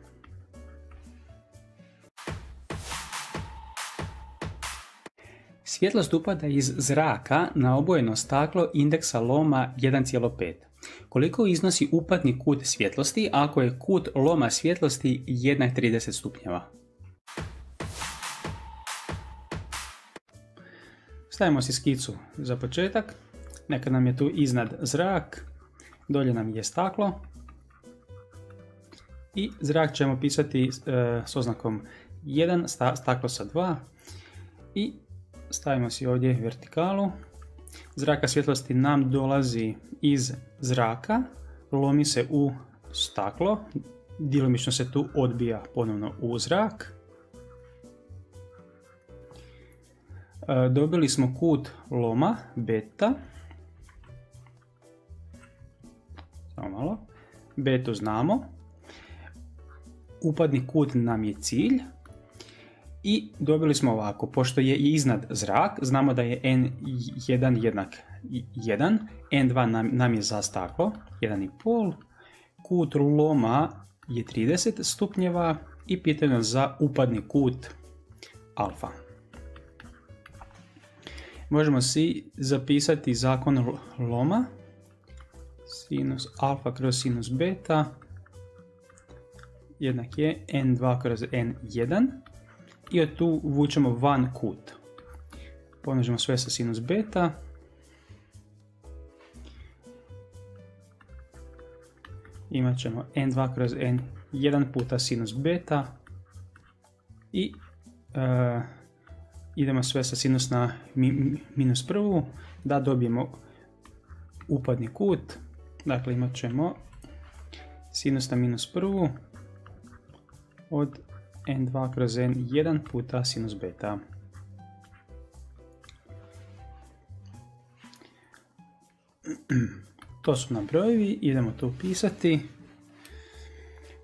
Svjetlost upada iz zraka na obojeno staklo indeksa loma 1,5. Koliko iznosi upadni kut svjetlosti ako je kut loma svjetlosti 1,30 stupnjeva? Stavimo si skicu za početak. Neka nam je tu iznad zrak, dolje nam je staklo. I zrak ćemo pisati e, s oznakom 1, staklo sa 2. I stavimo si ovdje vertikalu. Zraka svjetlosti nam dolazi iz zraka, lomi se u staklo, djelomično se tu odbija ponovno u zrak. E, dobili smo kut loma, beta. Samo malo. Betu znamo. Upadni kut nam je cilj. I dobili smo ovako, pošto je iznad zrak, znamo da je n1 jednak 1, n2 nam, je za staklo, 1,5, kut loma je 30 stupnjeva i pitanje za upadni kut alfa. Možemo si zapisati zakon loma, sinus alfa kroz sinus beta, jednak je n2 kroz n1 i od tu vučemo van kut. Pomnožimo sve sa sinus beta. Imat ćemo n2 kroz n1 puta sinus beta i uh, idemo sve sa sinus na minus prvu da dobijemo upadni kut. Dakle imat ćemo sinus na minus prvu od n2 kroz n1 puta sinus beta. To su nam brojevi, idemo to upisati.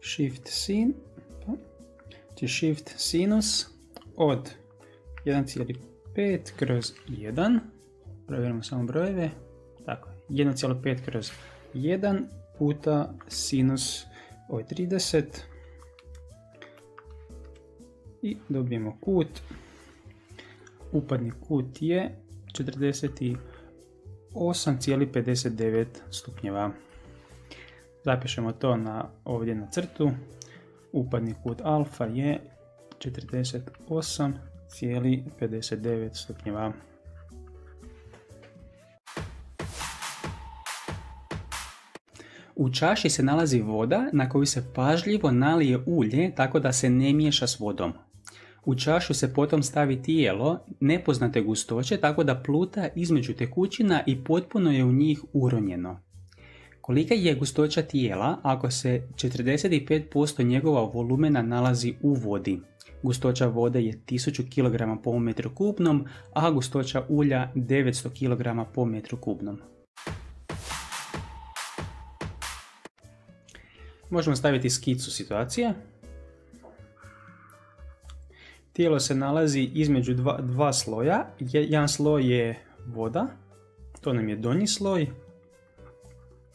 Shift sin, pa, znači shift sinus od 1,5 kroz 1, provjerimo samo brojeve, tako, 1,5 kroz 1 puta sinus od 30 i dobijemo kut. Upadni kut je 48,59 stupnjeva. Zapišemo to na, ovdje na crtu. Upadni kut alfa je 48,59 stupnjeva. U čaši se nalazi voda na koju se pažljivo nalije ulje tako da se ne miješa s vodom. U čašu se potom stavi tijelo nepoznate gustoće tako da pluta između tekućina i potpuno je u njih uronjeno. Kolika je gustoća tijela ako se 45% njegova volumena nalazi u vodi? gustoća vode je 1000 kg po metru kubnom, a gustoća ulja 900 kg po metru kubnom. Možemo staviti skicu situacije. Tijelo se nalazi između dva, dva sloja. Jedan sloj je voda, to nam je donji sloj.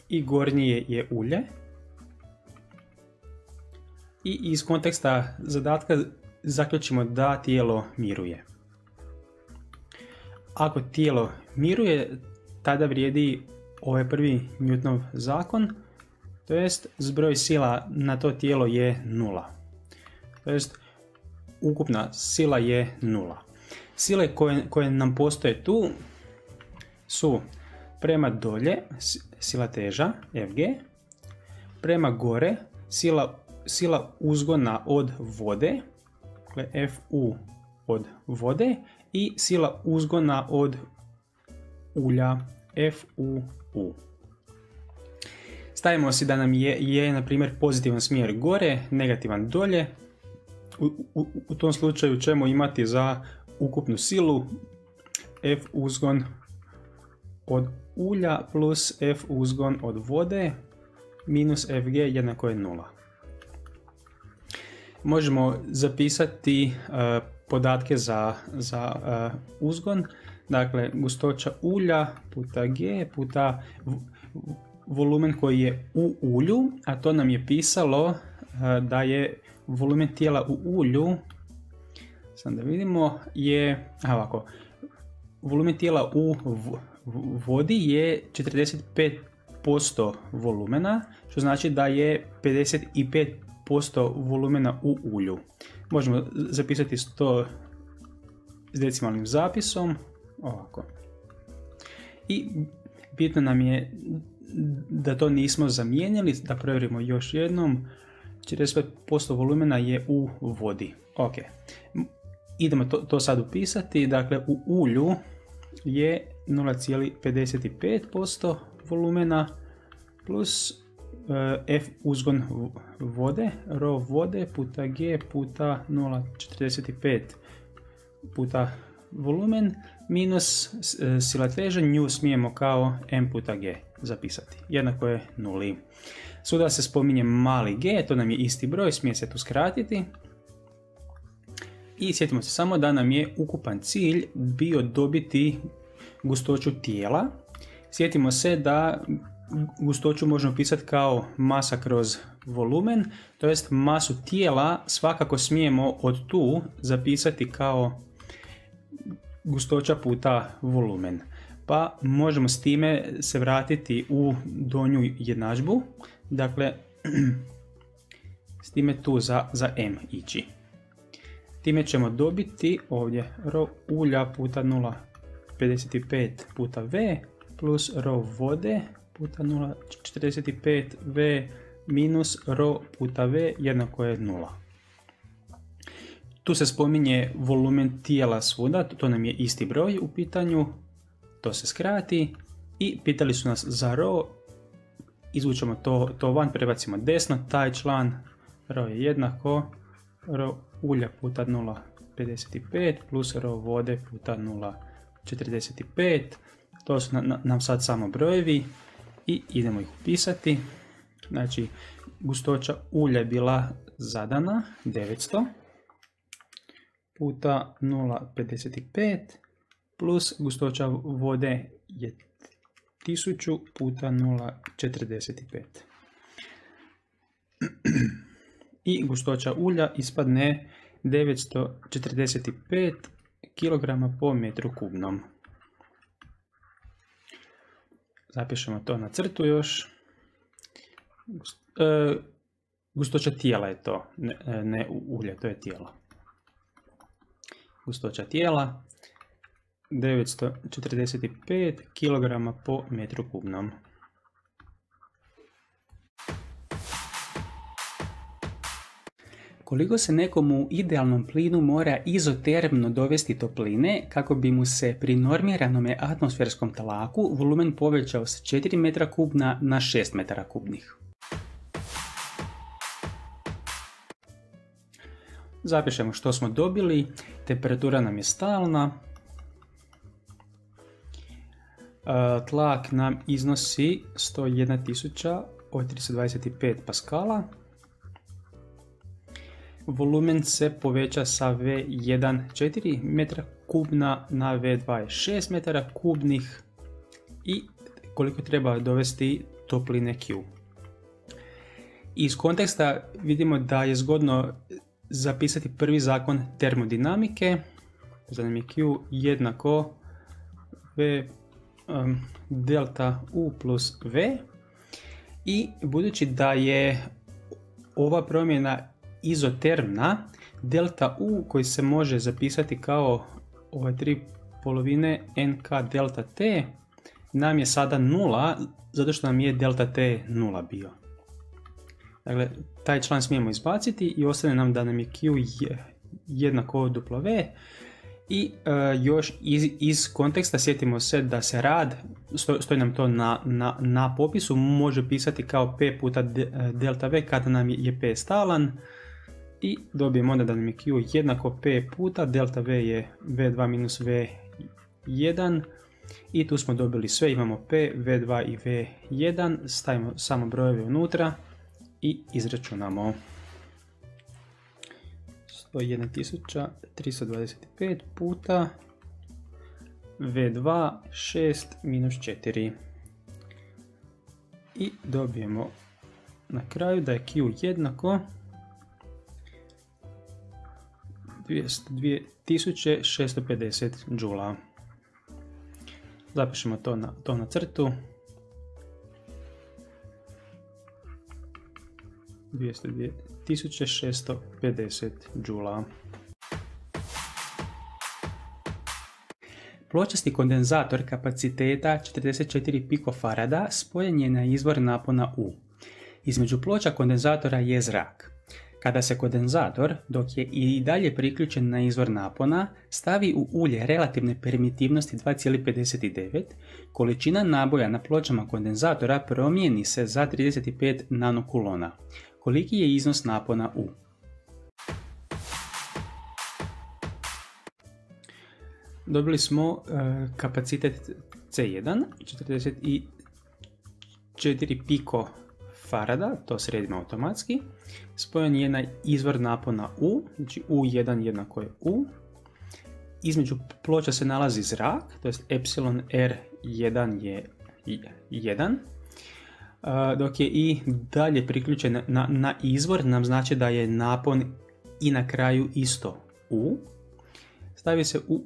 I gornji je ulje. I iz konteksta zadatka zaključimo da tijelo miruje. Ako tijelo miruje, tada vrijedi ovaj prvi Newtonov zakon, to jest zbroj sila na to tijelo je nula. To jest ukupna sila je nula. Sile koje, koje nam postoje tu su prema dolje sila teža Fg, prema gore sila, sila uzgona od vode, dakle Fu od vode i sila uzgona od ulja FUU. Stavimo si da nam je, je na primjer pozitivan smjer gore, negativan dolje. U, u, u tom slučaju ćemo imati za ukupnu silu F uzgon od ulja plus F uzgon od vode minus Fg jednako je nula. Možemo zapisati uh, podatke za, za uh, uzgon, dakle gustoća ulja puta G puta volumen koji je u ulju, a to nam je pisalo e, da je volumen tijela u ulju, sad da vidimo, je ovako, volumen tijela u vodi je 45% volumena, što znači da je 55% volumena u ulju. Možemo zapisati to s decimalnim zapisom, ovako. I bitno nam je da to nismo zamijenili, da provjerimo još jednom, 45% volumena je u vodi. Ok, idemo to, to sad upisati, dakle u ulju je 0,55% volumena plus eh, F uzgon vode, ρ vode puta G puta 0,45 puta volumen minus eh, sila teže, nju smijemo kao m puta g zapisati. Jednako je nuli. Suda se spominje mali g, to nam je isti broj, smije se tu skratiti. I sjetimo se samo da nam je ukupan cilj bio dobiti gustoću tijela. Sjetimo se da gustoću možemo pisati kao masa kroz volumen, to jest masu tijela svakako smijemo od tu zapisati kao gustoća puta volumen pa možemo s time se vratiti u donju jednadžbu, Dakle, s time tu za, za m ići. Time ćemo dobiti ovdje rho ulja puta 0,55 puta v plus rho vode puta 0,45 v minus rho puta v jednako je 0. Tu se spominje volumen tijela svuda, to nam je isti broj u pitanju, to se skrati i pitali su nas za rho izvučemo to, to van, prebacimo desno, taj član ro je jednako ro ulja puta 0,55 plus ro vode puta 0,45, to su nam sad samo brojevi i idemo ih upisati. Znači, gustoća ulja je bila zadana 900 puta 0,55 plus gustoća vode je 1000 puta 0,45. I gustoća ulja ispadne 945 kg po metru kubnom. Zapišemo to na crtu još. E, gustoća tijela je to, ne, ne ulje, to je tijelo. Gustoća tijela 945 kg po metru kubnom. Koliko se nekom u idealnom plinu mora izotermno dovesti topline kako bi mu se pri normiranom atmosferskom talaku volumen povećao s 4 metra kubna na 6 metara kubnih. Zapišemo što smo dobili, temperatura nam je stalna, tlak nam iznosi 101.000 od 325 paskala. Volumen se poveća sa V1 4 metra kubna na V2 6 metara kubnih i koliko treba dovesti topline Q. Iz konteksta vidimo da je zgodno zapisati prvi zakon termodinamike, za nam je Q jednako V delta U plus V i budući da je ova promjena izotermna, delta U koji se može zapisati kao ove tri polovine nk delta t nam je sada nula zato što nam je delta t nula bio. Dakle, taj član smijemo izbaciti i ostane nam da nam je q jednako duplo v i uh, još iz, iz konteksta sjetimo se da se rad, stoji nam to na, na, na, popisu, može pisati kao p puta e, delta v kada nam je p stalan i dobijemo onda da nam je q jednako p puta delta v je v2 minus v1 i tu smo dobili sve, imamo p, v2 i v1, stavimo samo brojeve unutra i izračunamo. 101.325 puta V2 6 minus 4 i dobijemo na kraju da je Q jednako 2650 džula. Zapišemo to na, to na crtu. 202.650 džula. Pločasti kondenzator kapaciteta 44 pikofarada spojen je na izvor napona U. Između ploča kondenzatora je zrak. Kada se kondenzator, dok je i dalje priključen na izvor napona, stavi u ulje relativne permitivnosti 2,59, količina naboja na pločama kondenzatora promijeni se za 35 nanokulona. Koliki je iznos napona U? Dobili smo e, kapacitet C1, 44 piko farada, to sredimo automatski. Spojen je na izvor napona U, znači U1 jednako je U. Između ploča se nalazi zrak, to je epsilon R1 je 1 dok je i dalje priključen na, na izvor, nam znači da je napon i na kraju isto U. Stavi se u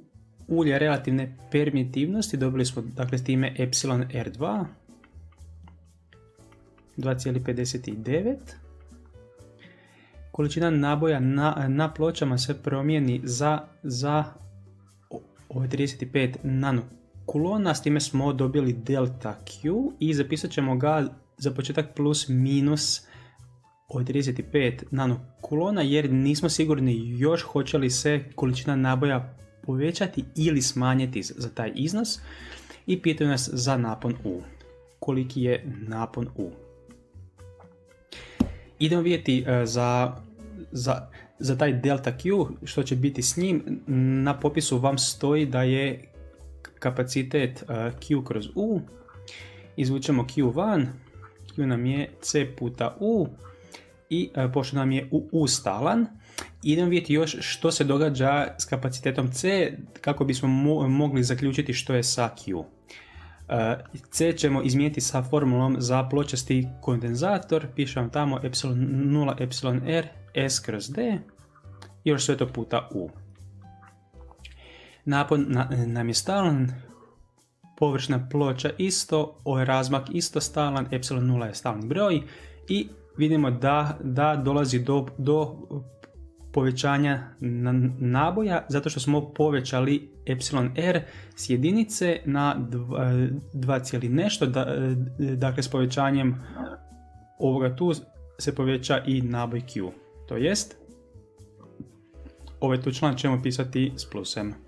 ulje relativne permitivnosti, dobili smo dakle s time epsilon R2, 2,59. Količina naboja na, na pločama se promijeni za, za 35 nanokulona, s time smo dobili delta Q i zapisat ćemo ga za početak plus minus od 35 nanokulona jer nismo sigurni još hoće li se količina naboja povećati ili smanjiti za taj iznos i pitaju nas za napon U. Koliki je napon U? Idemo vidjeti e, za, za, za taj delta Q što će biti s njim. Na popisu vam stoji da je kapacitet e, Q kroz U. Izvučemo Q van, Q nam je C puta U i e, pošto nam je U stalan, idemo vidjeti još što se događa s kapacitetom C kako bismo mogli zaključiti što je sa Q. E, C ćemo izmijeniti sa formulom za pločasti kondenzator, pišem tamo epsilon 0 epsilon R S kroz D, još sve to puta U. Napon nam je stalan, površna ploča isto, ovaj razmak isto stalan, epsilon 0 je stalni broj i vidimo da, da dolazi do, do povećanja naboja zato što smo povećali epsilon r s jedinice na 2, cijeli nešto, da, dakle s povećanjem ovoga tu se poveća i naboj Q. To jest, ovaj tu član ćemo pisati s plusem.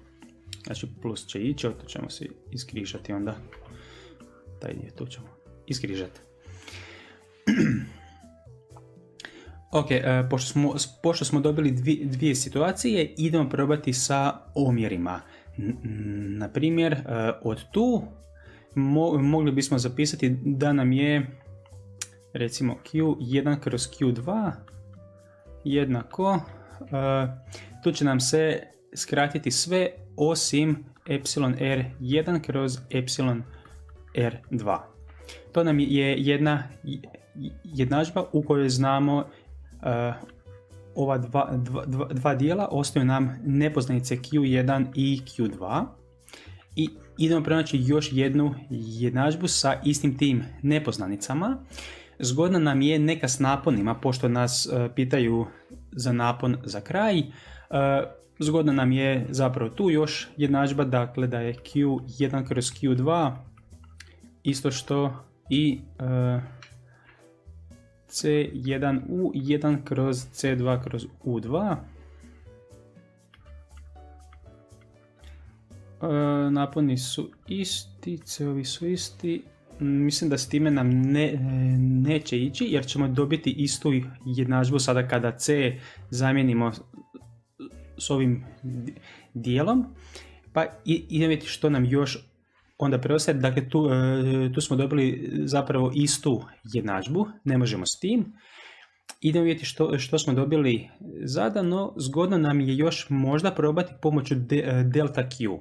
Znači plus će ići, to ćemo se iskrižati onda. Taj dio tu ćemo iskrižati. Ok, e, pošto, smo, pošto smo dobili dvije, situacije, idemo probati sa omjerima. Na primjer, e, od tu mogli bismo zapisati da nam je recimo Q1 kroz Q2 jednako, e, tu će nam se skratiti sve osim epsilon R1 kroz epsilon R2. To nam je jedna jednadžba u kojoj znamo uh, ova dva, dva, dva dijela, ostaju nam nepoznanice Q1 i Q2 i idemo pronaći još jednu jednadžbu sa istim tim nepoznanicama. Zgodna nam je neka s naponima, pošto nas uh, pitaju za napon za kraj. Uh, zgodna nam je zapravo tu još jednadžba, dakle da je Q1 kroz Q2 isto što i uh, C1U 1 kroz C2 kroz U2. E, naponi su isti, C-ovi su isti. Mislim da s time nam ne, neće ići jer ćemo dobiti istu jednadžbu sada kada C zamijenimo s ovim dijelom. Pa idemo vidjeti što nam još onda preostaje, dakle tu, e, tu smo dobili zapravo istu jednadžbu, ne možemo s tim. Idemo vidjeti što, što smo dobili zadano, zgodno nam je još možda probati pomoću de, delta q.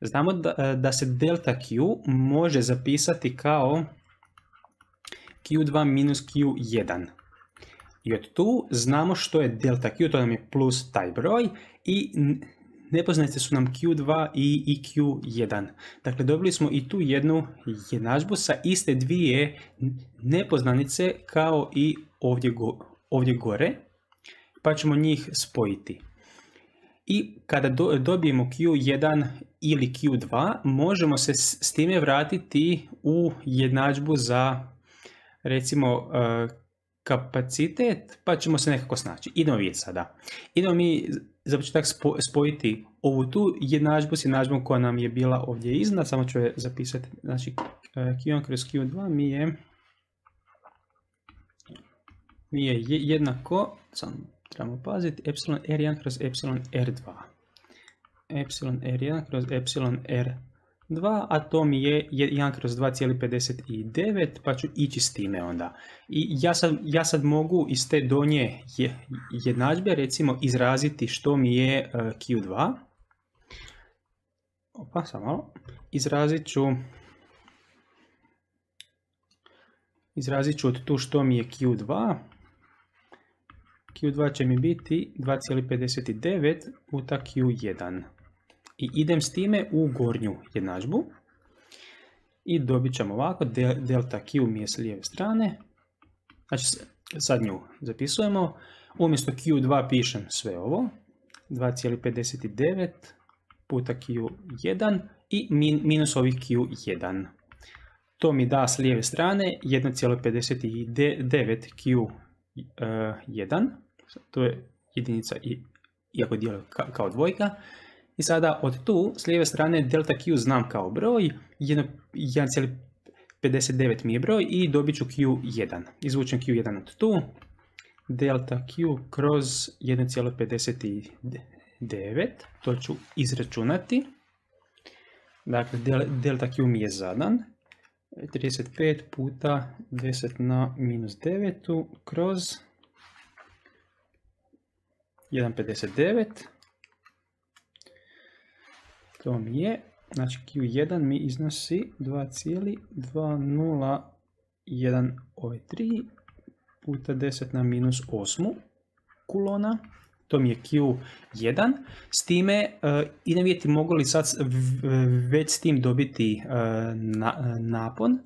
Znamo da, e, da se delta q može zapisati kao q2 minus q1. I od tu znamo što je delta q, to nam je plus taj broj i nepoznanice su nam Q2 i, Q1. Dakle, dobili smo i tu jednu jednadžbu sa iste dvije nepoznanice kao i ovdje, ovdje gore, pa ćemo njih spojiti. I kada dobijemo Q1 ili Q2, možemo se s time vratiti u jednadžbu za recimo e, kapacitet, pa ćemo se nekako snaći. Idemo vidjeti sada. Idemo mi za početak spojiti ovu tu jednadžbu s jednadžbom koja nam je bila ovdje iznad, samo ću je zapisati, znači Q1 kroz Q2 mi je mi je jednako, samo trebamo paziti, epsilon R1 kroz epsilon R2. Epsilon R1 kroz epsilon R2, a to mi je 1 kroz 2,59, pa ću ići s time onda. I ja sad, ja sad mogu iz te donje jednadžbe recimo izraziti što mi je Q2, Opa, samo Izrazit ću izrazit ću od tu što mi je Q2. Q2 će mi biti 2,59 puta Q1. I idem s time u gornju jednadžbu. I dobit ćemo ovako, delta Q mi je s lijeve strane. Znači sad nju zapisujemo. Umjesto Q2 pišem sve ovo. 2,59 puta Q1 i minus ovih Q1. To mi da s lijeve strane 1,59 Q1. To je jedinica iako dijeli kao dvojka. I sada od tu s lijeve strane delta Q znam kao broj, 1,59 mi je broj i dobit ću Q1. Izvučem Q1 od tu, delta Q kroz 1,59 9, to ću izračunati. Dakle, delta Q mi je zadan. 35 puta 10 na minus 9 kroz 1,59. To je, znači Q1 mi iznosi 2,2013 puta 10 na minus 8 kulona to mi je Q1. S time uh, idem vidjeti mogu li sad već s tim dobiti uh, na, napon.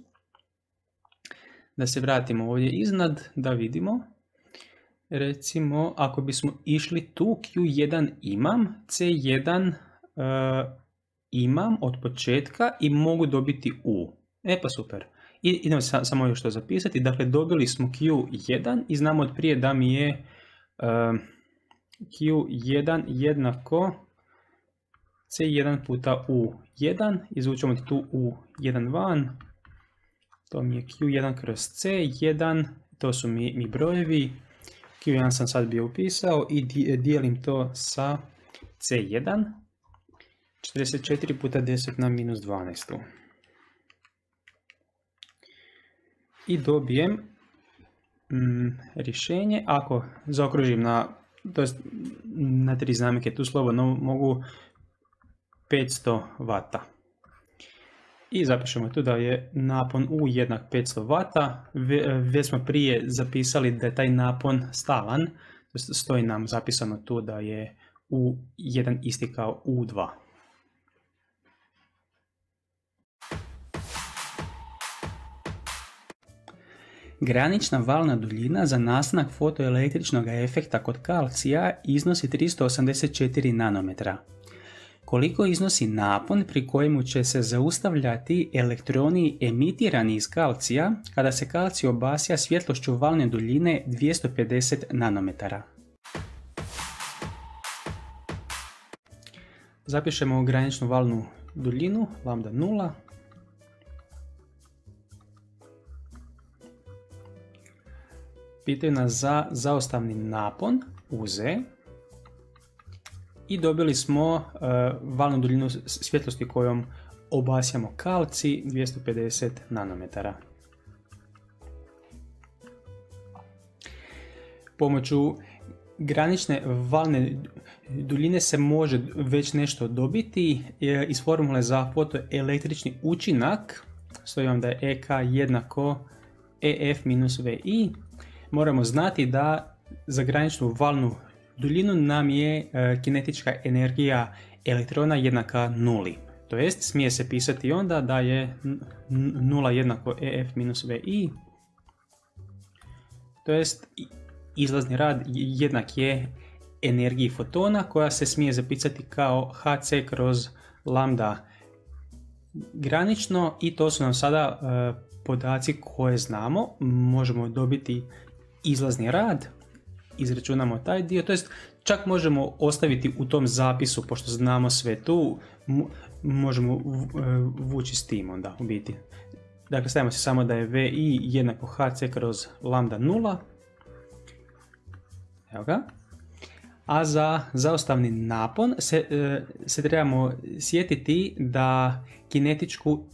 Da se vratimo ovdje iznad, da vidimo. Recimo, ako bismo išli tu, Q1 imam, C1 uh, imam od početka i mogu dobiti U. E pa super. I, idemo samo još to zapisati. Dakle, dobili smo Q1 i znamo od prije da mi je... Uh, Q1 jednako C1 puta U1, izvučemo tu U1 van, to mi je Q1 kroz C1, to su mi, mi brojevi, Q1 sam sad bio upisao i dijelim to sa C1. 44 puta 10 na minus 12. I dobijem mm, rješenje. Ako zaokružim na, to na tri znamenke, tu slobodno mogu 500 vata. I zapišemo tu da je napon U jednak 500 vata. Već smo prije zapisali da je taj napon stalan. Stoji nam zapisano tu da je U1 isti kao U2. Granična valna duljina za nastanak fotoelektričnog efekta kod kalcija iznosi 384 nanometra. Koliko iznosi napon pri kojemu će se zaustavljati elektroni emitirani iz kalcija kada se kalcij obasja svjetlošću valne duljine 250 nanometara? Zapišemo graničnu valnu duljinu, lambda 0. Pitaju nas za zaostavni napon, UZ, i dobili smo uh, valnu duljinu svjetlosti kojom obasjamo kalci 250 nanometara. Pomoću granične valne duljine se može već nešto dobiti iz formule za fotoelektrični učinak. Stoji vam da je EK jednako EF minus VI. Moramo znati da za graničnu valnu duljinu nam je e, kinetička energija elektrona jednaka nuli. To jest, smije se pisati onda da je nula jednako EF minus VI. To jest, izlazni rad jednak je energiji fotona koja se smije zapisati kao HC kroz lambda granično i to su nam sada e, podaci koje znamo. Možemo dobiti izlazni rad izračunamo taj dio, to jest čak možemo ostaviti u tom zapisu, pošto znamo sve tu, možemo e, vući s tim onda u biti. Dakle, stavimo se samo da je VI jednako HC kroz lambda 0. Evo ga. A za zaostavni napon se, e, se trebamo sjetiti da kinetičku,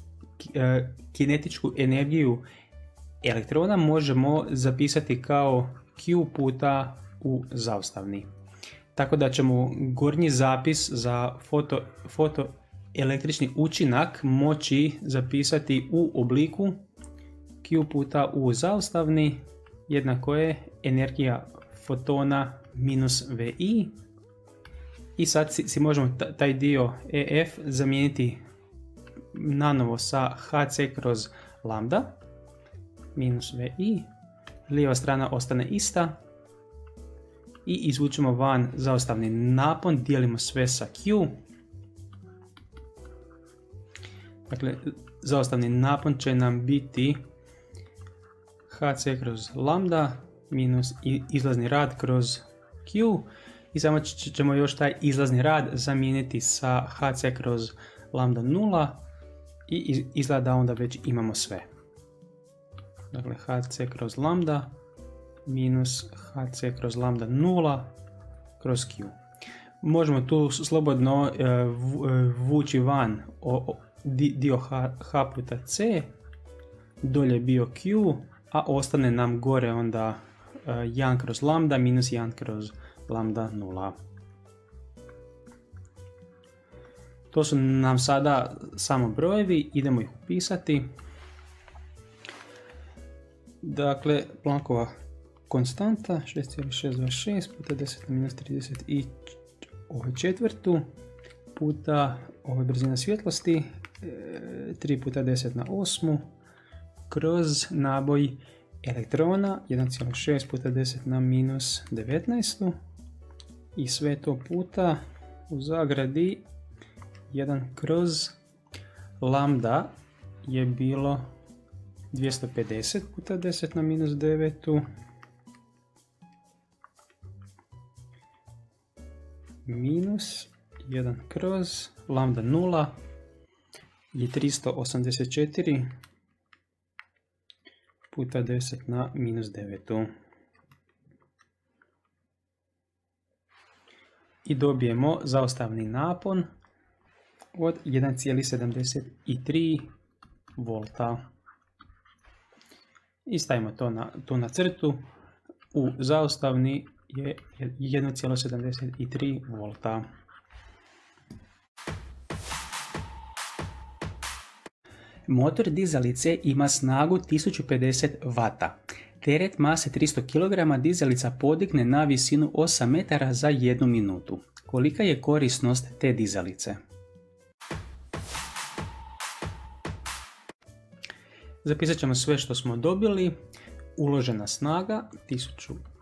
e, kinetičku energiju elektrona možemo zapisati kao Q puta u zaustavni. Tako da ćemo gornji zapis za foto, fotoelektrični učinak moći zapisati u obliku Q puta u zaustavni jednako je energija fotona minus VI i sad si, možemo taj dio EF zamijeniti nanovo sa HC kroz lambda minus VI lijeva strana ostane ista i izvučemo van zaostavni napon, dijelimo sve sa Q. Dakle, zaostavni napon će nam biti HC kroz lambda minus izlazni rad kroz Q i samo ćemo još taj izlazni rad zamijeniti sa HC kroz lambda 0 i izgleda da onda već imamo sve. Dakle, HC kroz lambda minus HC kroz lambda 0 kroz Q. Možemo tu slobodno e, e, vući van dio H puta C, dolje bio Q, a ostane nam gore onda 1 e, kroz lambda minus 1 kroz lambda 0. To su nam sada samo brojevi, idemo ih upisati. Dakle, Planckova konstanta 6,626 puta 10 na minus 30 i ovaj četvrtu puta ova brzina svjetlosti 3 e, puta 10 na 8 kroz naboj elektrona 1,6 puta 10 na minus 19 i sve to puta u zagradi 1 kroz lambda je bilo 250 puta 10 na minus 9 minus 1 kroz lambda 0 je 384 puta 10 na minus 9. i dobijemo zaostavni napon od 1,73 volta. I stavimo to na, to na crtu. U zaostavni je 1,73 volta. Motor dizalice ima snagu 1050 W. Teret mase 300 kg dizalica podigne na visinu 8 metara za jednu minutu. Kolika je korisnost te dizalice? Zapisat ćemo sve što smo dobili. Uložena snaga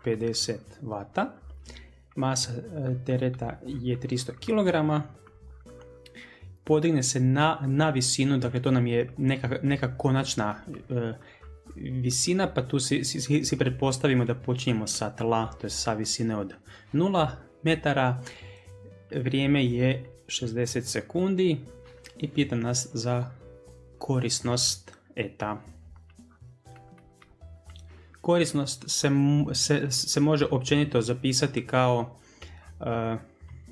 1050 W. Masa e, tereta je 300 kg. Podigne se na, na visinu, dakle to nam je neka, neka konačna e, visina, pa tu si, si, pretpostavimo da počinjemo sa tla, to je sa visine od 0 metara. Vrijeme je 60 sekundi i pita nas za korisnost eta. Korisnost se, se, se može općenito zapisati kao uh,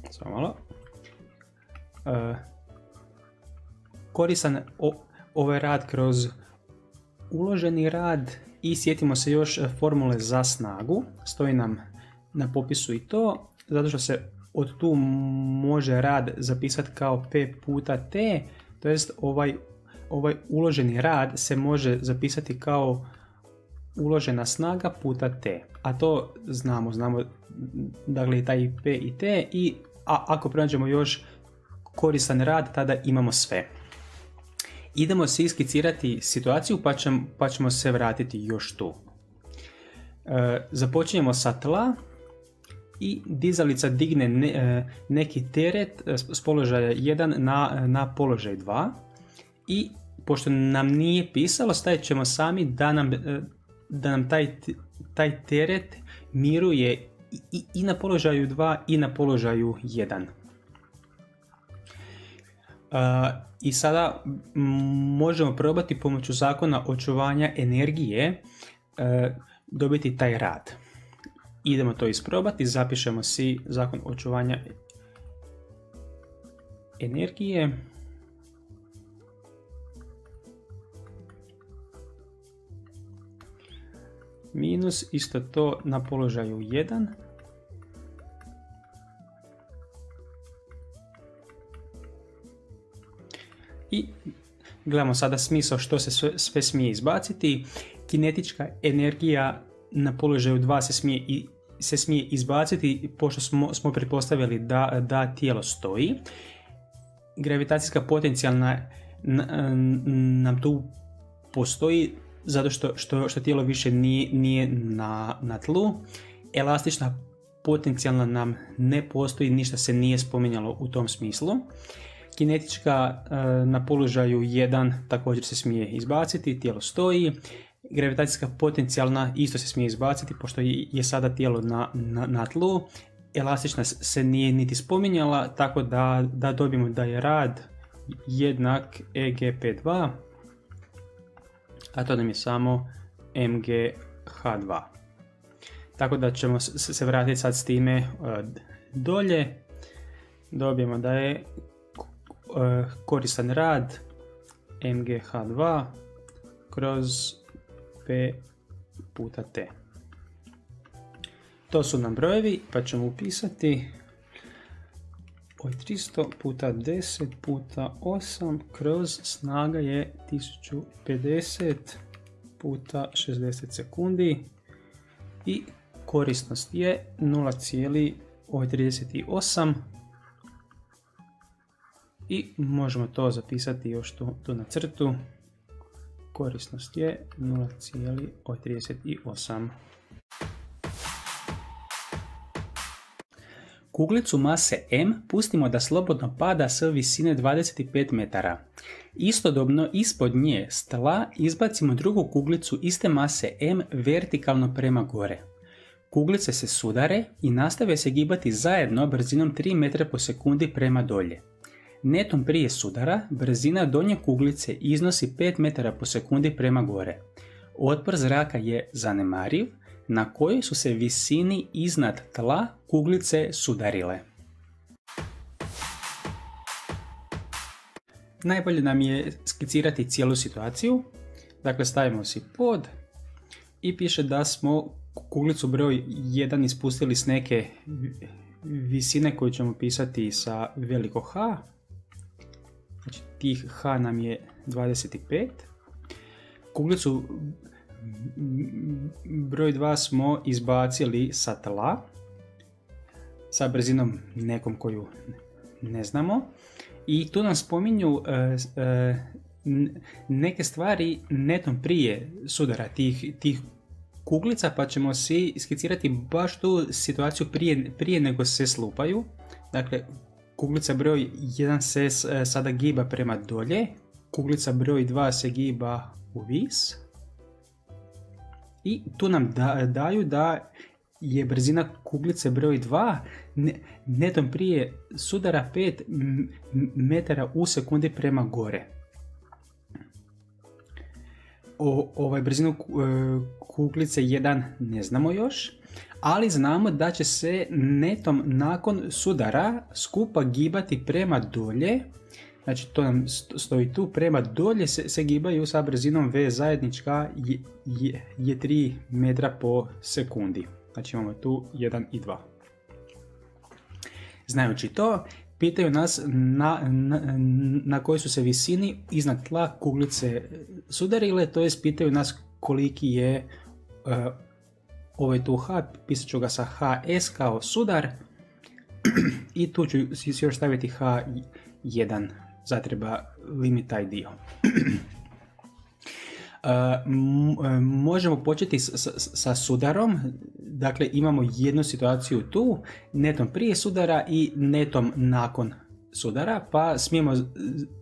samo malo, uh, koristan ovaj rad kroz uloženi rad i sjetimo se još formule za snagu. Stoji nam na popisu i to, zato što se od tu može rad zapisati kao P puta T, to jest ovaj, ovaj uloženi rad se može zapisati kao uložena snaga puta T. A to znamo, znamo dakle taj P i T i a ako pronađemo još koristan rad, tada imamo sve. Idemo se iskicirati situaciju pa, ćemo, pa ćemo se vratiti još tu. E, započinjemo sa tla i dizalica digne e, neki teret s položaja 1 na, na položaj 2 i pošto nam nije pisalo stavit ćemo sami da nam, e, da nam taj, taj teret miruje i, i na položaju 2 i na položaju 1. I sada možemo probati pomoću zakona očuvanja energije e, dobiti taj rad. Idemo to isprobati, zapišemo si zakon očuvanja energije. Minus isto to na položaju 1 I gledamo sada smisao što se sve, sve smije izbaciti. Kinetička energija na položaju 2 se smije, i, se smije izbaciti pošto smo, smo pretpostavili da, da tijelo stoji. Gravitacijska potencijalna nam tu postoji zato što, što, što tijelo više nije, nije na, na tlu. Elastična potencijalna nam ne postoji, ništa se nije spominjalo u tom smislu. Kinetička e, na položaju 1 također se smije izbaciti, tijelo stoji. Gravitacijska potencijalna isto se smije izbaciti pošto je sada tijelo na, na, na tlu. Elastična se nije niti spominjala, tako da, da dobijemo da je rad jednak EGP2, a to nam je samo MGH2. Tako da ćemo se vratiti sad s time e, dolje. Dobijemo da je E, koristan rad MGH2 kroz P puta T. To su nam brojevi pa ćemo upisati oj 300 puta 10 puta 8 kroz snaga je 1050 puta 60 sekundi i korisnost je 0,38 i možemo to zapisati još tu, tu na crtu. Korisnost je 0,38. Kuglicu mase M pustimo da slobodno pada s visine 25 metara. Istodobno ispod nje stla izbacimo drugu kuglicu iste mase M vertikalno prema gore. Kuglice se sudare i nastave se gibati zajedno brzinom 3 metra po sekundi prema dolje. Netom prije sudara brzina donje kuglice iznosi 5 metara po sekundi prema gore. Otpor zraka je zanemariv, na kojoj su se visini iznad tla kuglice sudarile. Najbolje nam je skicirati cijelu situaciju. Dakle, stavimo si pod i piše da smo kuglicu broj 1 ispustili s neke visine koju ćemo pisati sa veliko H. Znači, tih H nam je 25. Kuglicu broj 2 smo izbacili sa tla sa brzinom nekom koju ne znamo. I tu nam spominju e, e, neke stvari netom prije sudara tih, tih kuglica pa ćemo si skicirati baš tu situaciju prije, prije nego se slupaju. Dakle, kuglica broj 1 se e, sada giba prema dolje, kuglica broj 2 se giba u vis. I tu nam daju da je brzina kuglice broj 2 netom prije sudara 5 metara u sekundi prema gore. O, ovaj brzinu e, kuglice 1 ne znamo još, ali znamo da će se netom nakon sudara skupa gibati prema dolje, znači to nam stoji tu, prema dolje se, se gibaju sa brzinom v zajednička je, je, je 3 metra po sekundi. Znači imamo tu 1 i 2. Znajući to, pitaju nas na, na, na kojoj su se visini iznad tla kuglice sudarile, to jest pitaju nas koliki je uh, ovaj tu H, pisat ću ga sa HS kao sudar i tu ću još staviti H1, zatreba limit taj dio. možemo početi sa sudarom, dakle imamo jednu situaciju tu, netom prije sudara i netom nakon sudara, pa smijemo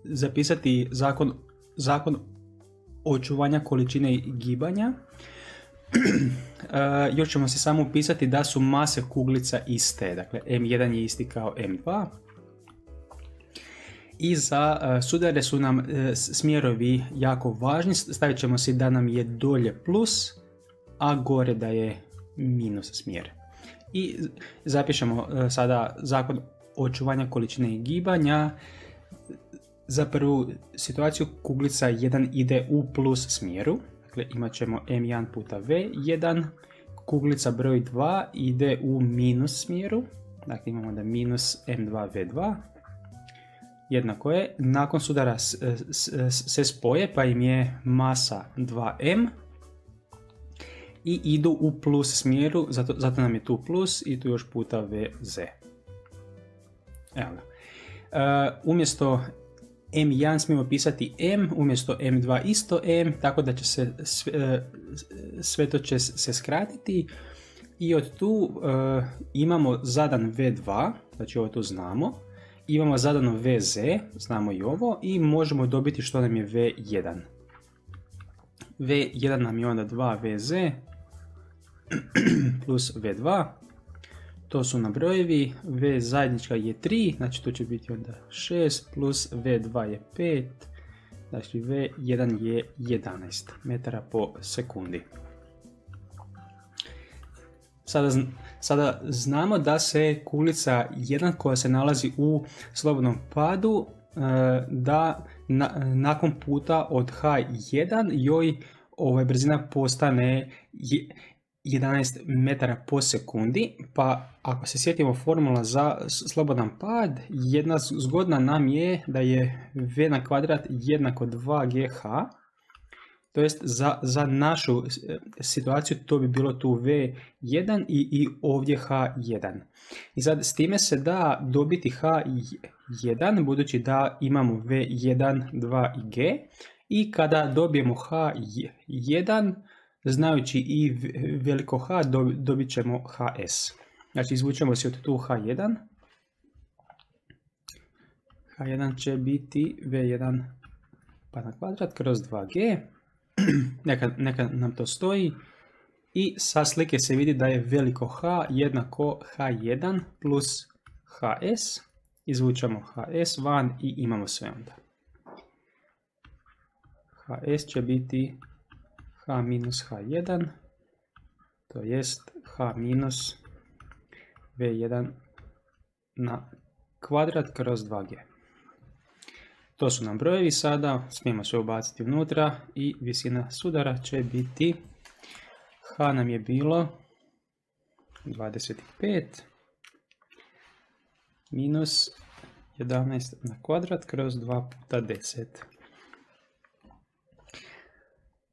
zapisati zakon, zakon očuvanja količine gibanja. još ćemo se samo upisati da su mase kuglica iste, dakle M1 je isti kao M2, i za e, sudare su nam e, smjerovi jako važni. Stavit ćemo si da nam je dolje plus, a gore da je minus smjer. I zapišemo e, sada zakon očuvanja količine gibanja. Za prvu situaciju kuglica 1 ide u plus smjeru. Dakle, imat ćemo m1 puta v1. Kuglica broj 2 ide u minus smjeru. Dakle, imamo da minus m2 v2 jednako je, nakon sudara se spoje pa im je masa 2m i idu u plus smjeru, zato, zato nam je tu plus i tu još puta vz. Evo ga. Uh, umjesto m1 smijemo pisati m, umjesto m2 isto m, tako da će se sve, sve to će se skratiti i od tu imamo zadan v2, znači ovo tu znamo, Imamo zadano VZ, znamo i ovo, i možemo dobiti što nam je V1. V1 nam je onda 2VZ plus V2. To su na brojevi, V zajednička je 3, znači to će biti onda 6 plus V2 je 5, znači V1 je 11 metara po sekundi. Sada, sada znamo da se kuglica 1 koja se nalazi u slobodnom padu, e, da nakon puta od H1 joj ovaj, brzina postane 11 metara po sekundi, pa ako se sjetimo formula za slobodan pad, jedna zgodna nam je da je v na kvadrat jednako 2gh, to jest za, za našu e, situaciju to bi bilo tu V1 i, i ovdje H1. I sad s time se da dobiti H1 budući da imamo V1, 2 i G. I kada dobijemo H1, znajući i veliko H, dobit ćemo HS. Znači izvučemo se od tu H1. H1 će biti V1 pa na kvadrat kroz 2G neka, neka nam to stoji. I sa slike se vidi da je veliko H jednako H1 plus HS. Izvučemo HS van i imamo sve onda. HS će biti H minus H1, to jest H minus V1 na kvadrat kroz 2G. To su nam brojevi sada, smijemo sve ubaciti unutra i visina sudara će biti, H nam je bilo 25 minus 11 na kvadrat kroz 2 puta 10.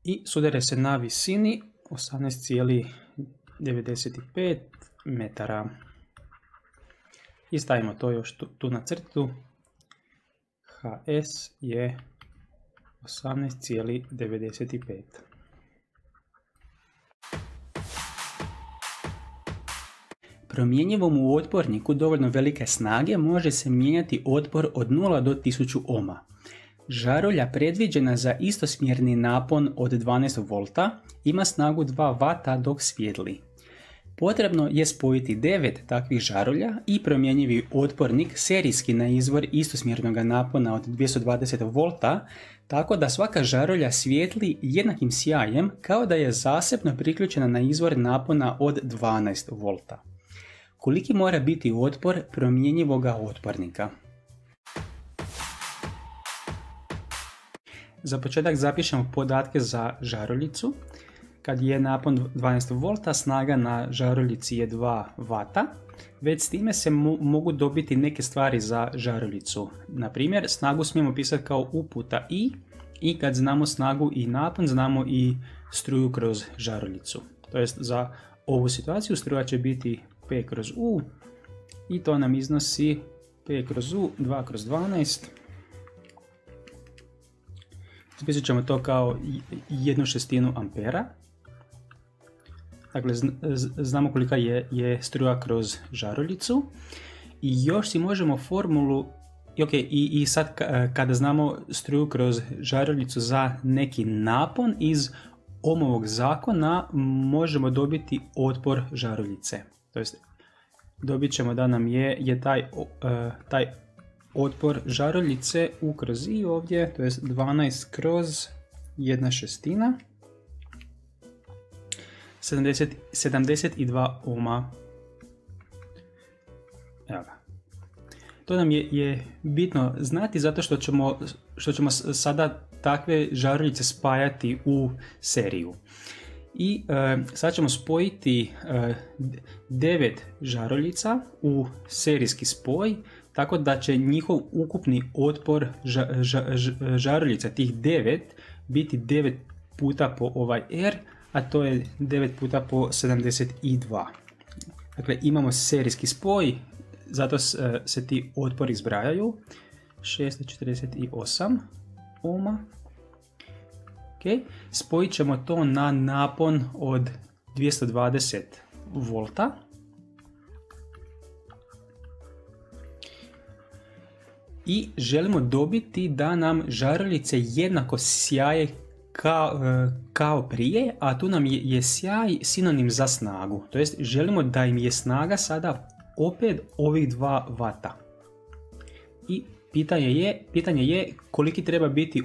I sudare se na visini 18,95 metara. I stavimo to još tu, tu na crtu. HS je 18,95. Promjenjivom u otporniku dovoljno velike snage može se mijenjati otpor od 0 do 1000 ohma. Žarulja predviđena za istosmjerni napon od 12 V ima snagu 2 W dok svijetli. Potrebno je spojiti 9 takvih žarulja i promjenjivi otpornik serijski na izvor istosmjernog napona od 220 V, tako da svaka žarulja svijetli jednakim sjajem kao da je zasebno priključena na izvor napona od 12 V. Koliki mora biti otpor promjenjivoga otpornika? Za početak zapišemo podatke za žaruljicu. Kad je napon 12 V, snaga na žaruljici je 2 W. Već s time se mogu dobiti neke stvari za žaruljicu. Na primjer, snagu smijemo pisati kao U puta I i kad znamo snagu i napon, znamo i struju kroz žaruljicu. To jest za ovu situaciju struja će biti P kroz U i to nam iznosi P kroz U 2 kroz 12 Zapisat ćemo to kao jednu šestinu ampera. Dakle, znamo kolika je, je struja kroz žaruljicu. I još si možemo formulu Ok, i, i sad kada znamo struju kroz žaruljicu za neki napon iz omovog zakona možemo dobiti otpor žaruljice. To jest dobit ćemo da nam je, je taj, uh, taj otpor žaruljice u kroz i ovdje, to je 12 kroz 1 šestina, 70, 72 ohma. Evo. To nam je, je bitno znati zato što ćemo, što ćemo sada takve žaruljice spajati u seriju. I e, sad ćemo spojiti e, 9 žaruljica u serijski spoj tako da će njihov ukupni otpor žaruljica tih 9 biti 9 puta po ovaj R, a to je 9 puta po 72. Dakle, imamo serijski spoj, zato se ti otpori zbrajaju. 648 ohma. Okay. Spojit ćemo to na napon od 220 volta. i želimo dobiti da nam žaruljice jednako sjaje kao, e, kao prije, a tu nam je, je sjaj sinonim za snagu. To jest želimo da im je snaga sada opet ovih 2 vata. I pitanje je, pitanje je koliki treba biti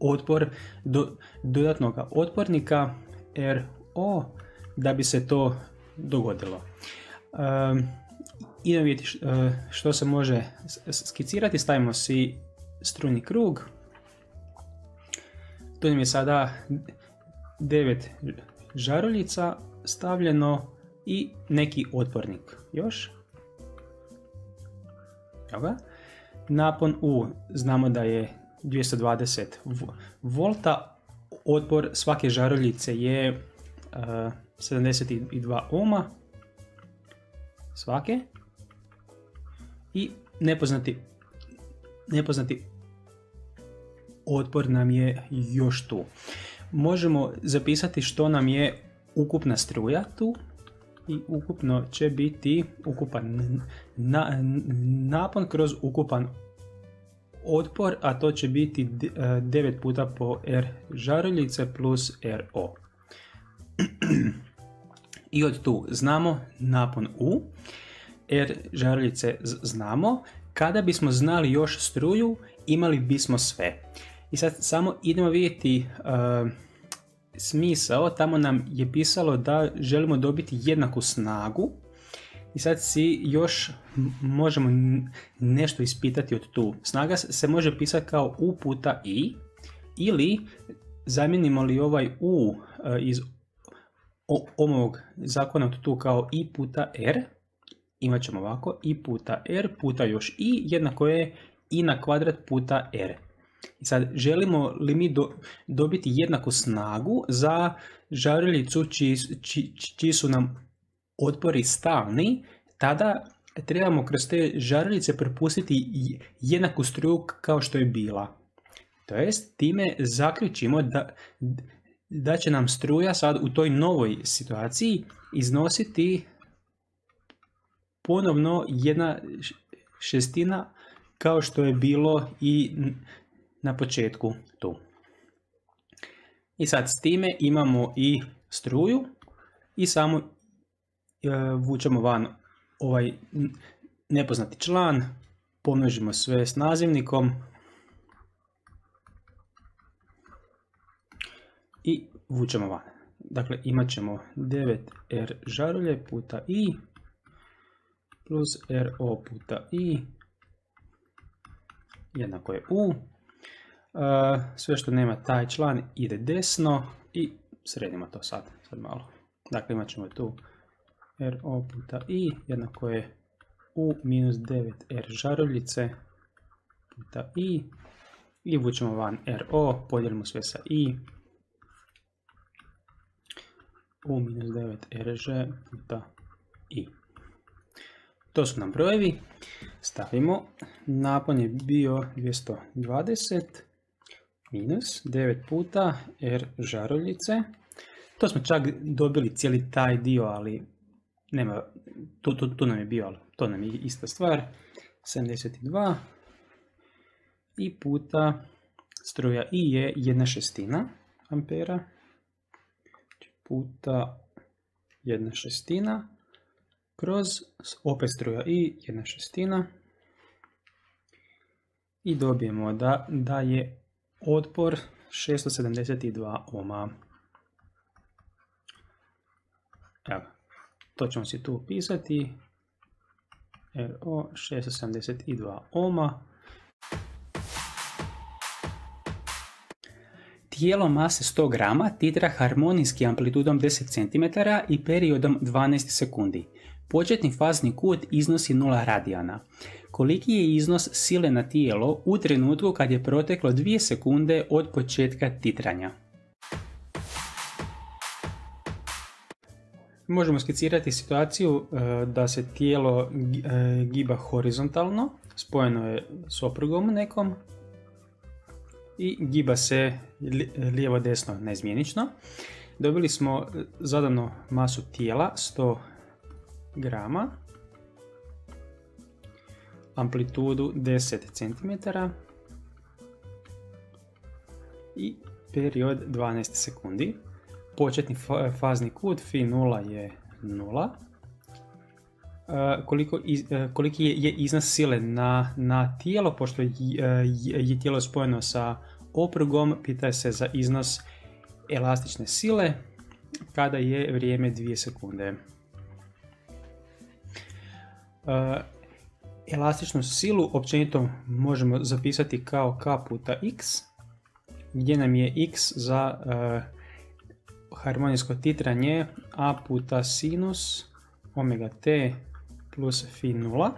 otpor do, dodatnog otpornika RO da bi se to dogodilo. Um, idemo vidjeti e, što se može skicirati. Stavimo si struni krug. Tu nam je sada 9 žaruljica stavljeno i neki otpornik. Još. Evo Napon U znamo da je 220 volta. Otpor svake žaruljice je 72 e, ohma svake i nepoznati otpor nam je još tu. Možemo zapisati što nam je ukupna struja tu i ukupno će biti ukupan na, napon kroz ukupan otpor, a to će biti 9 puta po R žaruljice plus RO. I od tu znamo napon U. R žaruljice znamo. Kada bismo znali još struju, imali bismo sve. I sad samo idemo vidjeti uh, smisao. Tamo nam je pisalo da želimo dobiti jednaku snagu. I sad si još možemo nešto ispitati od tu. Snaga se može pisati kao u puta i ili zamijenimo li ovaj u e, iz ovog zakona od tu kao i puta r, imat ćemo ovako i puta r puta još i jednako je i na kvadrat puta r. Sad želimo li mi dobiti jednaku snagu za žaruljicu čiji, su nam otpori stalni, tada trebamo kroz te žaruljice prepustiti jednaku struju kao što je bila. To jest, time zaključimo da, da će nam struja sad u toj novoj situaciji iznositi ponovno jedna šestina kao što je bilo i na početku tu. I sad s time imamo i struju i samo e, vučemo van ovaj nepoznati član, pomnožimo sve s nazivnikom i vučemo van. Dakle, imat ćemo 9R žarulje puta I plus RO puta I jednako je U. Sve što nema taj član ide desno i sredimo to sad, sad malo. Dakle, imat ćemo tu RO puta I jednako je U minus 9R žaruljice puta I i vučemo van RO, podijelimo sve sa I U minus 9 RŽ puta I. To su nam brojevi. Stavimo. Napon je bio 220 minus 9 puta R žaruljice. To smo čak dobili cijeli taj dio, ali nema, tu, tu nam je bio, ali to nam je ista stvar. 72 i puta struja I je jedna šestina ampera puta jedna šestina kroz opet struja i jedna šestina i dobijemo da, da je otpor 672 ohma. Evo, to ćemo si tu upisati. RO 672 ohma. Tijelo mase 100 grama titra harmonijski amplitudom 10 cm i periodom 12 sekundi. Početni fazni kut iznosi 0 radijana. Koliki je iznos sile na tijelo u trenutku kad je proteklo 2 sekunde od početka titranja? Možemo skicirati situaciju e, da se tijelo e, giba horizontalno, spojeno je s oprugom nekom i giba se lijevo-desno neizmjenično. Dobili smo zadanu masu tijela 100 grama, amplitudu 10 cm i period 12 sekundi. Početni fazni kut Φ 0 je 0. Koliko, koliki je, iznos sile na, tijelo, pošto je, je tijelo spojeno sa oprugom, pita se za iznos elastične sile kada je vrijeme 2 sekunde. Eh, elastičnu silu općenito možemo zapisati kao k puta x, gdje nam je x za eh, harmonijsko titranje a puta sinus omega t plus fi nula.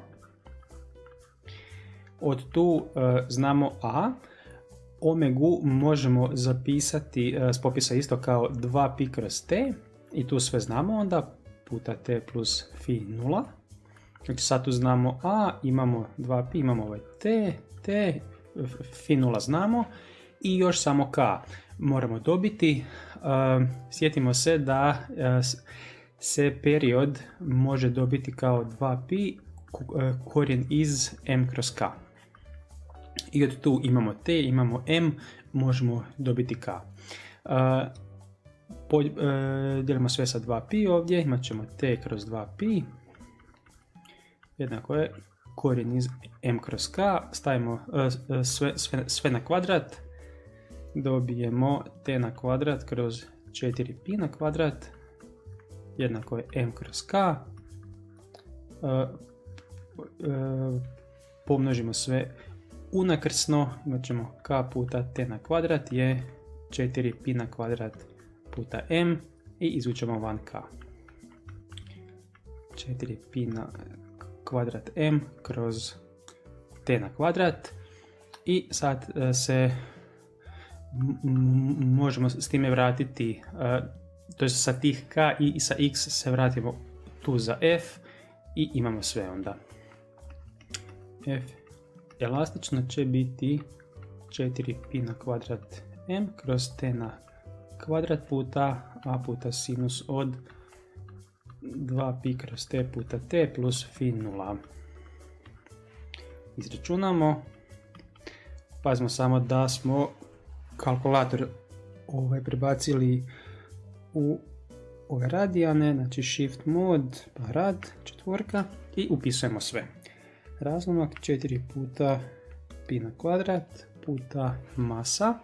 Od tu eh, znamo a, omegu možemo zapisati s popisa isto kao 2pi kroz t i tu sve znamo onda puta t plus fi nula. Znači sad tu znamo A, imamo 2P, imamo ovaj T, T, Fi nula znamo i još samo K moramo dobiti. Sjetimo se da se period može dobiti kao 2P korijen iz M kroz K. I od tu imamo T, imamo M, možemo dobiti K. Dijelimo sve sa 2pi ovdje, imat ćemo t kroz 2pi jednako je korijen iz m kroz k, stavimo e, sve, sve, sve na kvadrat, dobijemo t na kvadrat kroz 4pi na kvadrat, jednako je m kroz k, pomnožimo sve unakrsno, imat ćemo k puta t na kvadrat je 4 pi na kvadrat puta m i izvučemo van k. 4 pi na kvadrat m kroz t na kvadrat i sad e, se možemo s time vratiti, e, to je sa tih k i sa x se vratimo tu za f i imamo sve onda. f elastično će biti 4 pi na kvadrat m kroz t na kvadrat puta a puta sinus od 2 pi kroz t puta t plus fi 0. Izračunamo. Pazimo samo da smo kalkulator ovaj prebacili u ove radijane, znači shift mod, pa rad, četvorka i upisujemo sve. Razlomak 4 puta pi na kvadrat puta masa.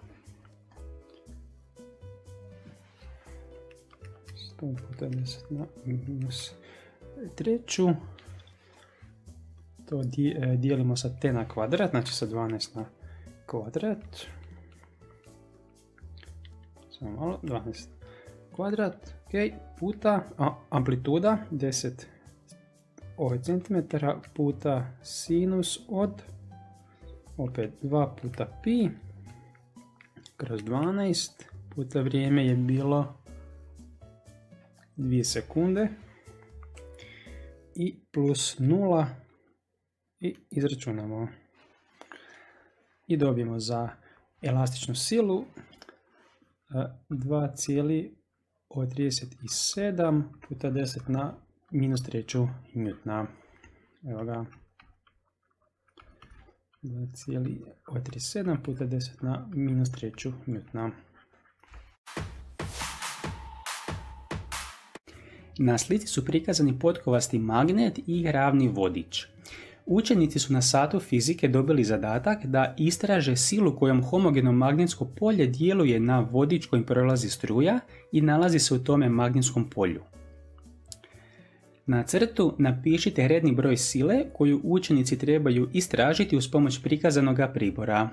100 puta 10 na minus treću. To e, dijelimo sa t na kvadrat, znači sa 12 na kvadrat. Samo malo, 12 kvadrat, ok, puta amplituda 10 ovaj centimetara puta sinus od opet 2 puta pi kroz 12 puta vrijeme je bilo 2 sekunde i plus 0 i izračunamo i dobijemo za elastičnu silu 2,37 puta 10 na minus treću njutna. Evo ga. 2,37 puta 10 na minus treću njutna. Na slici su prikazani potkovasti magnet i ravni vodič. Učenici su na satu fizike dobili zadatak da istraže silu kojom homogeno magnetsko polje djeluje na vodič kojim prolazi struja i nalazi se u tome magnetskom polju. Na crtu napišite redni broj sile koju učenici trebaju istražiti uz pomoć prikazanog pribora.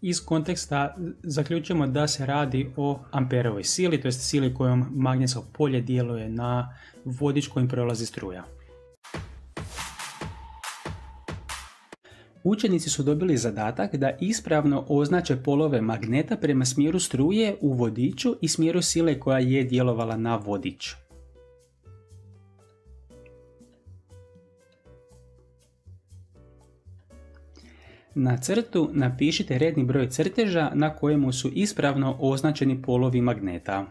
Iz konteksta zaključujemo da se radi o amperovoj sili, to je sili kojom magnetsko polje djeluje na vodič kojim prolazi struja. Učenici su dobili zadatak da ispravno označe polove magneta prema smjeru struje u vodiču i smjeru sile koja je djelovala na vodič. Na crtu napišite redni broj crteža na kojemu su ispravno označeni polovi magneta.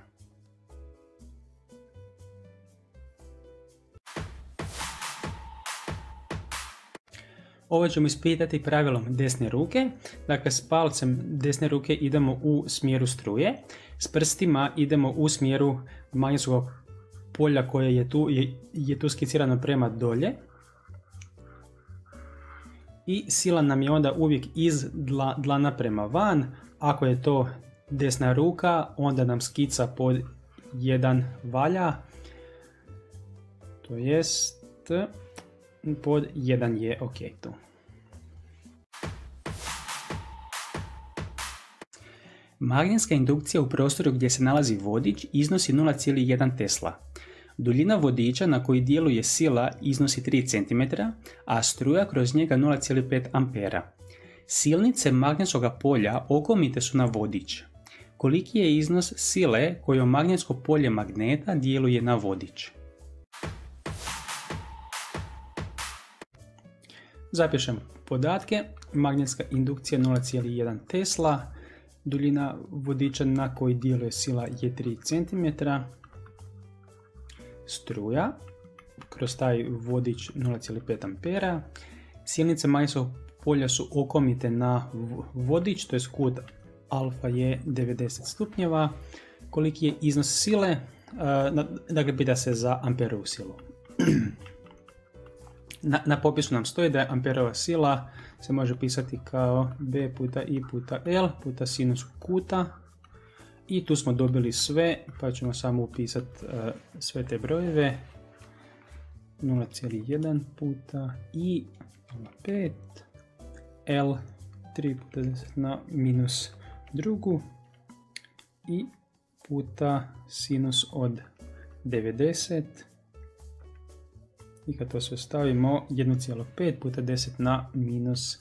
Ovo ćemo ispitati pravilom desne ruke. Dakle, s palcem desne ruke idemo u smjeru struje. S prstima idemo u smjeru magnetskog polja koje je tu, je, je tu skicirano prema dolje. I sila nam je onda uvijek iz dlana prema van. Ako je to desna ruka, onda nam skica pod jedan valja. To jest pod 1 je ok tu. Magnetska indukcija u prostoru gdje se nalazi vodič iznosi 0,1 Tesla. Duljina vodiča na koji djeluje sila iznosi 3 cm, a struja kroz njega 0,5 A. Silnice magnetskog polja okomite su na vodič. Koliki je iznos sile kojom magnetsko polje magneta djeluje na vodič? Zapišemo podatke. Magnetska indukcija 0,1 Tesla. Duljina vodiča na koji djeluje sila je 3 cm. Struja kroz taj vodič 0,5 A. Silnice magnetskog polja su okomite na vodič, to je kut alfa je 90 stupnjeva. Koliki je iznos sile? Dakle, pita se za amperovu silu. Na, na popisu nam stoji da je amperova sila se može pisati kao B puta I puta L puta sinus kuta I tu smo dobili sve, pa ćemo samo upisati e, sve te brojeve. 0,1 puta i 0,5 L 3 puta 10 na minus drugu i puta sinus od 90 i kad to sve stavimo 1,5 puta 10 na minus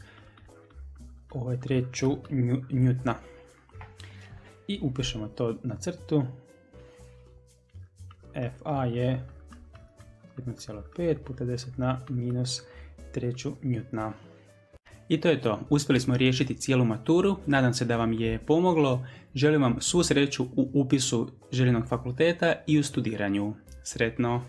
ovaj treću njutna. I upišemo to na crtu. FA je 1,5 puta 10 na minus treću njutna. I to je to. Uspjeli smo riješiti cijelu maturu. Nadam se da vam je pomoglo. Želim vam svu sreću u upisu željenog fakulteta i u studiranju. Sretno!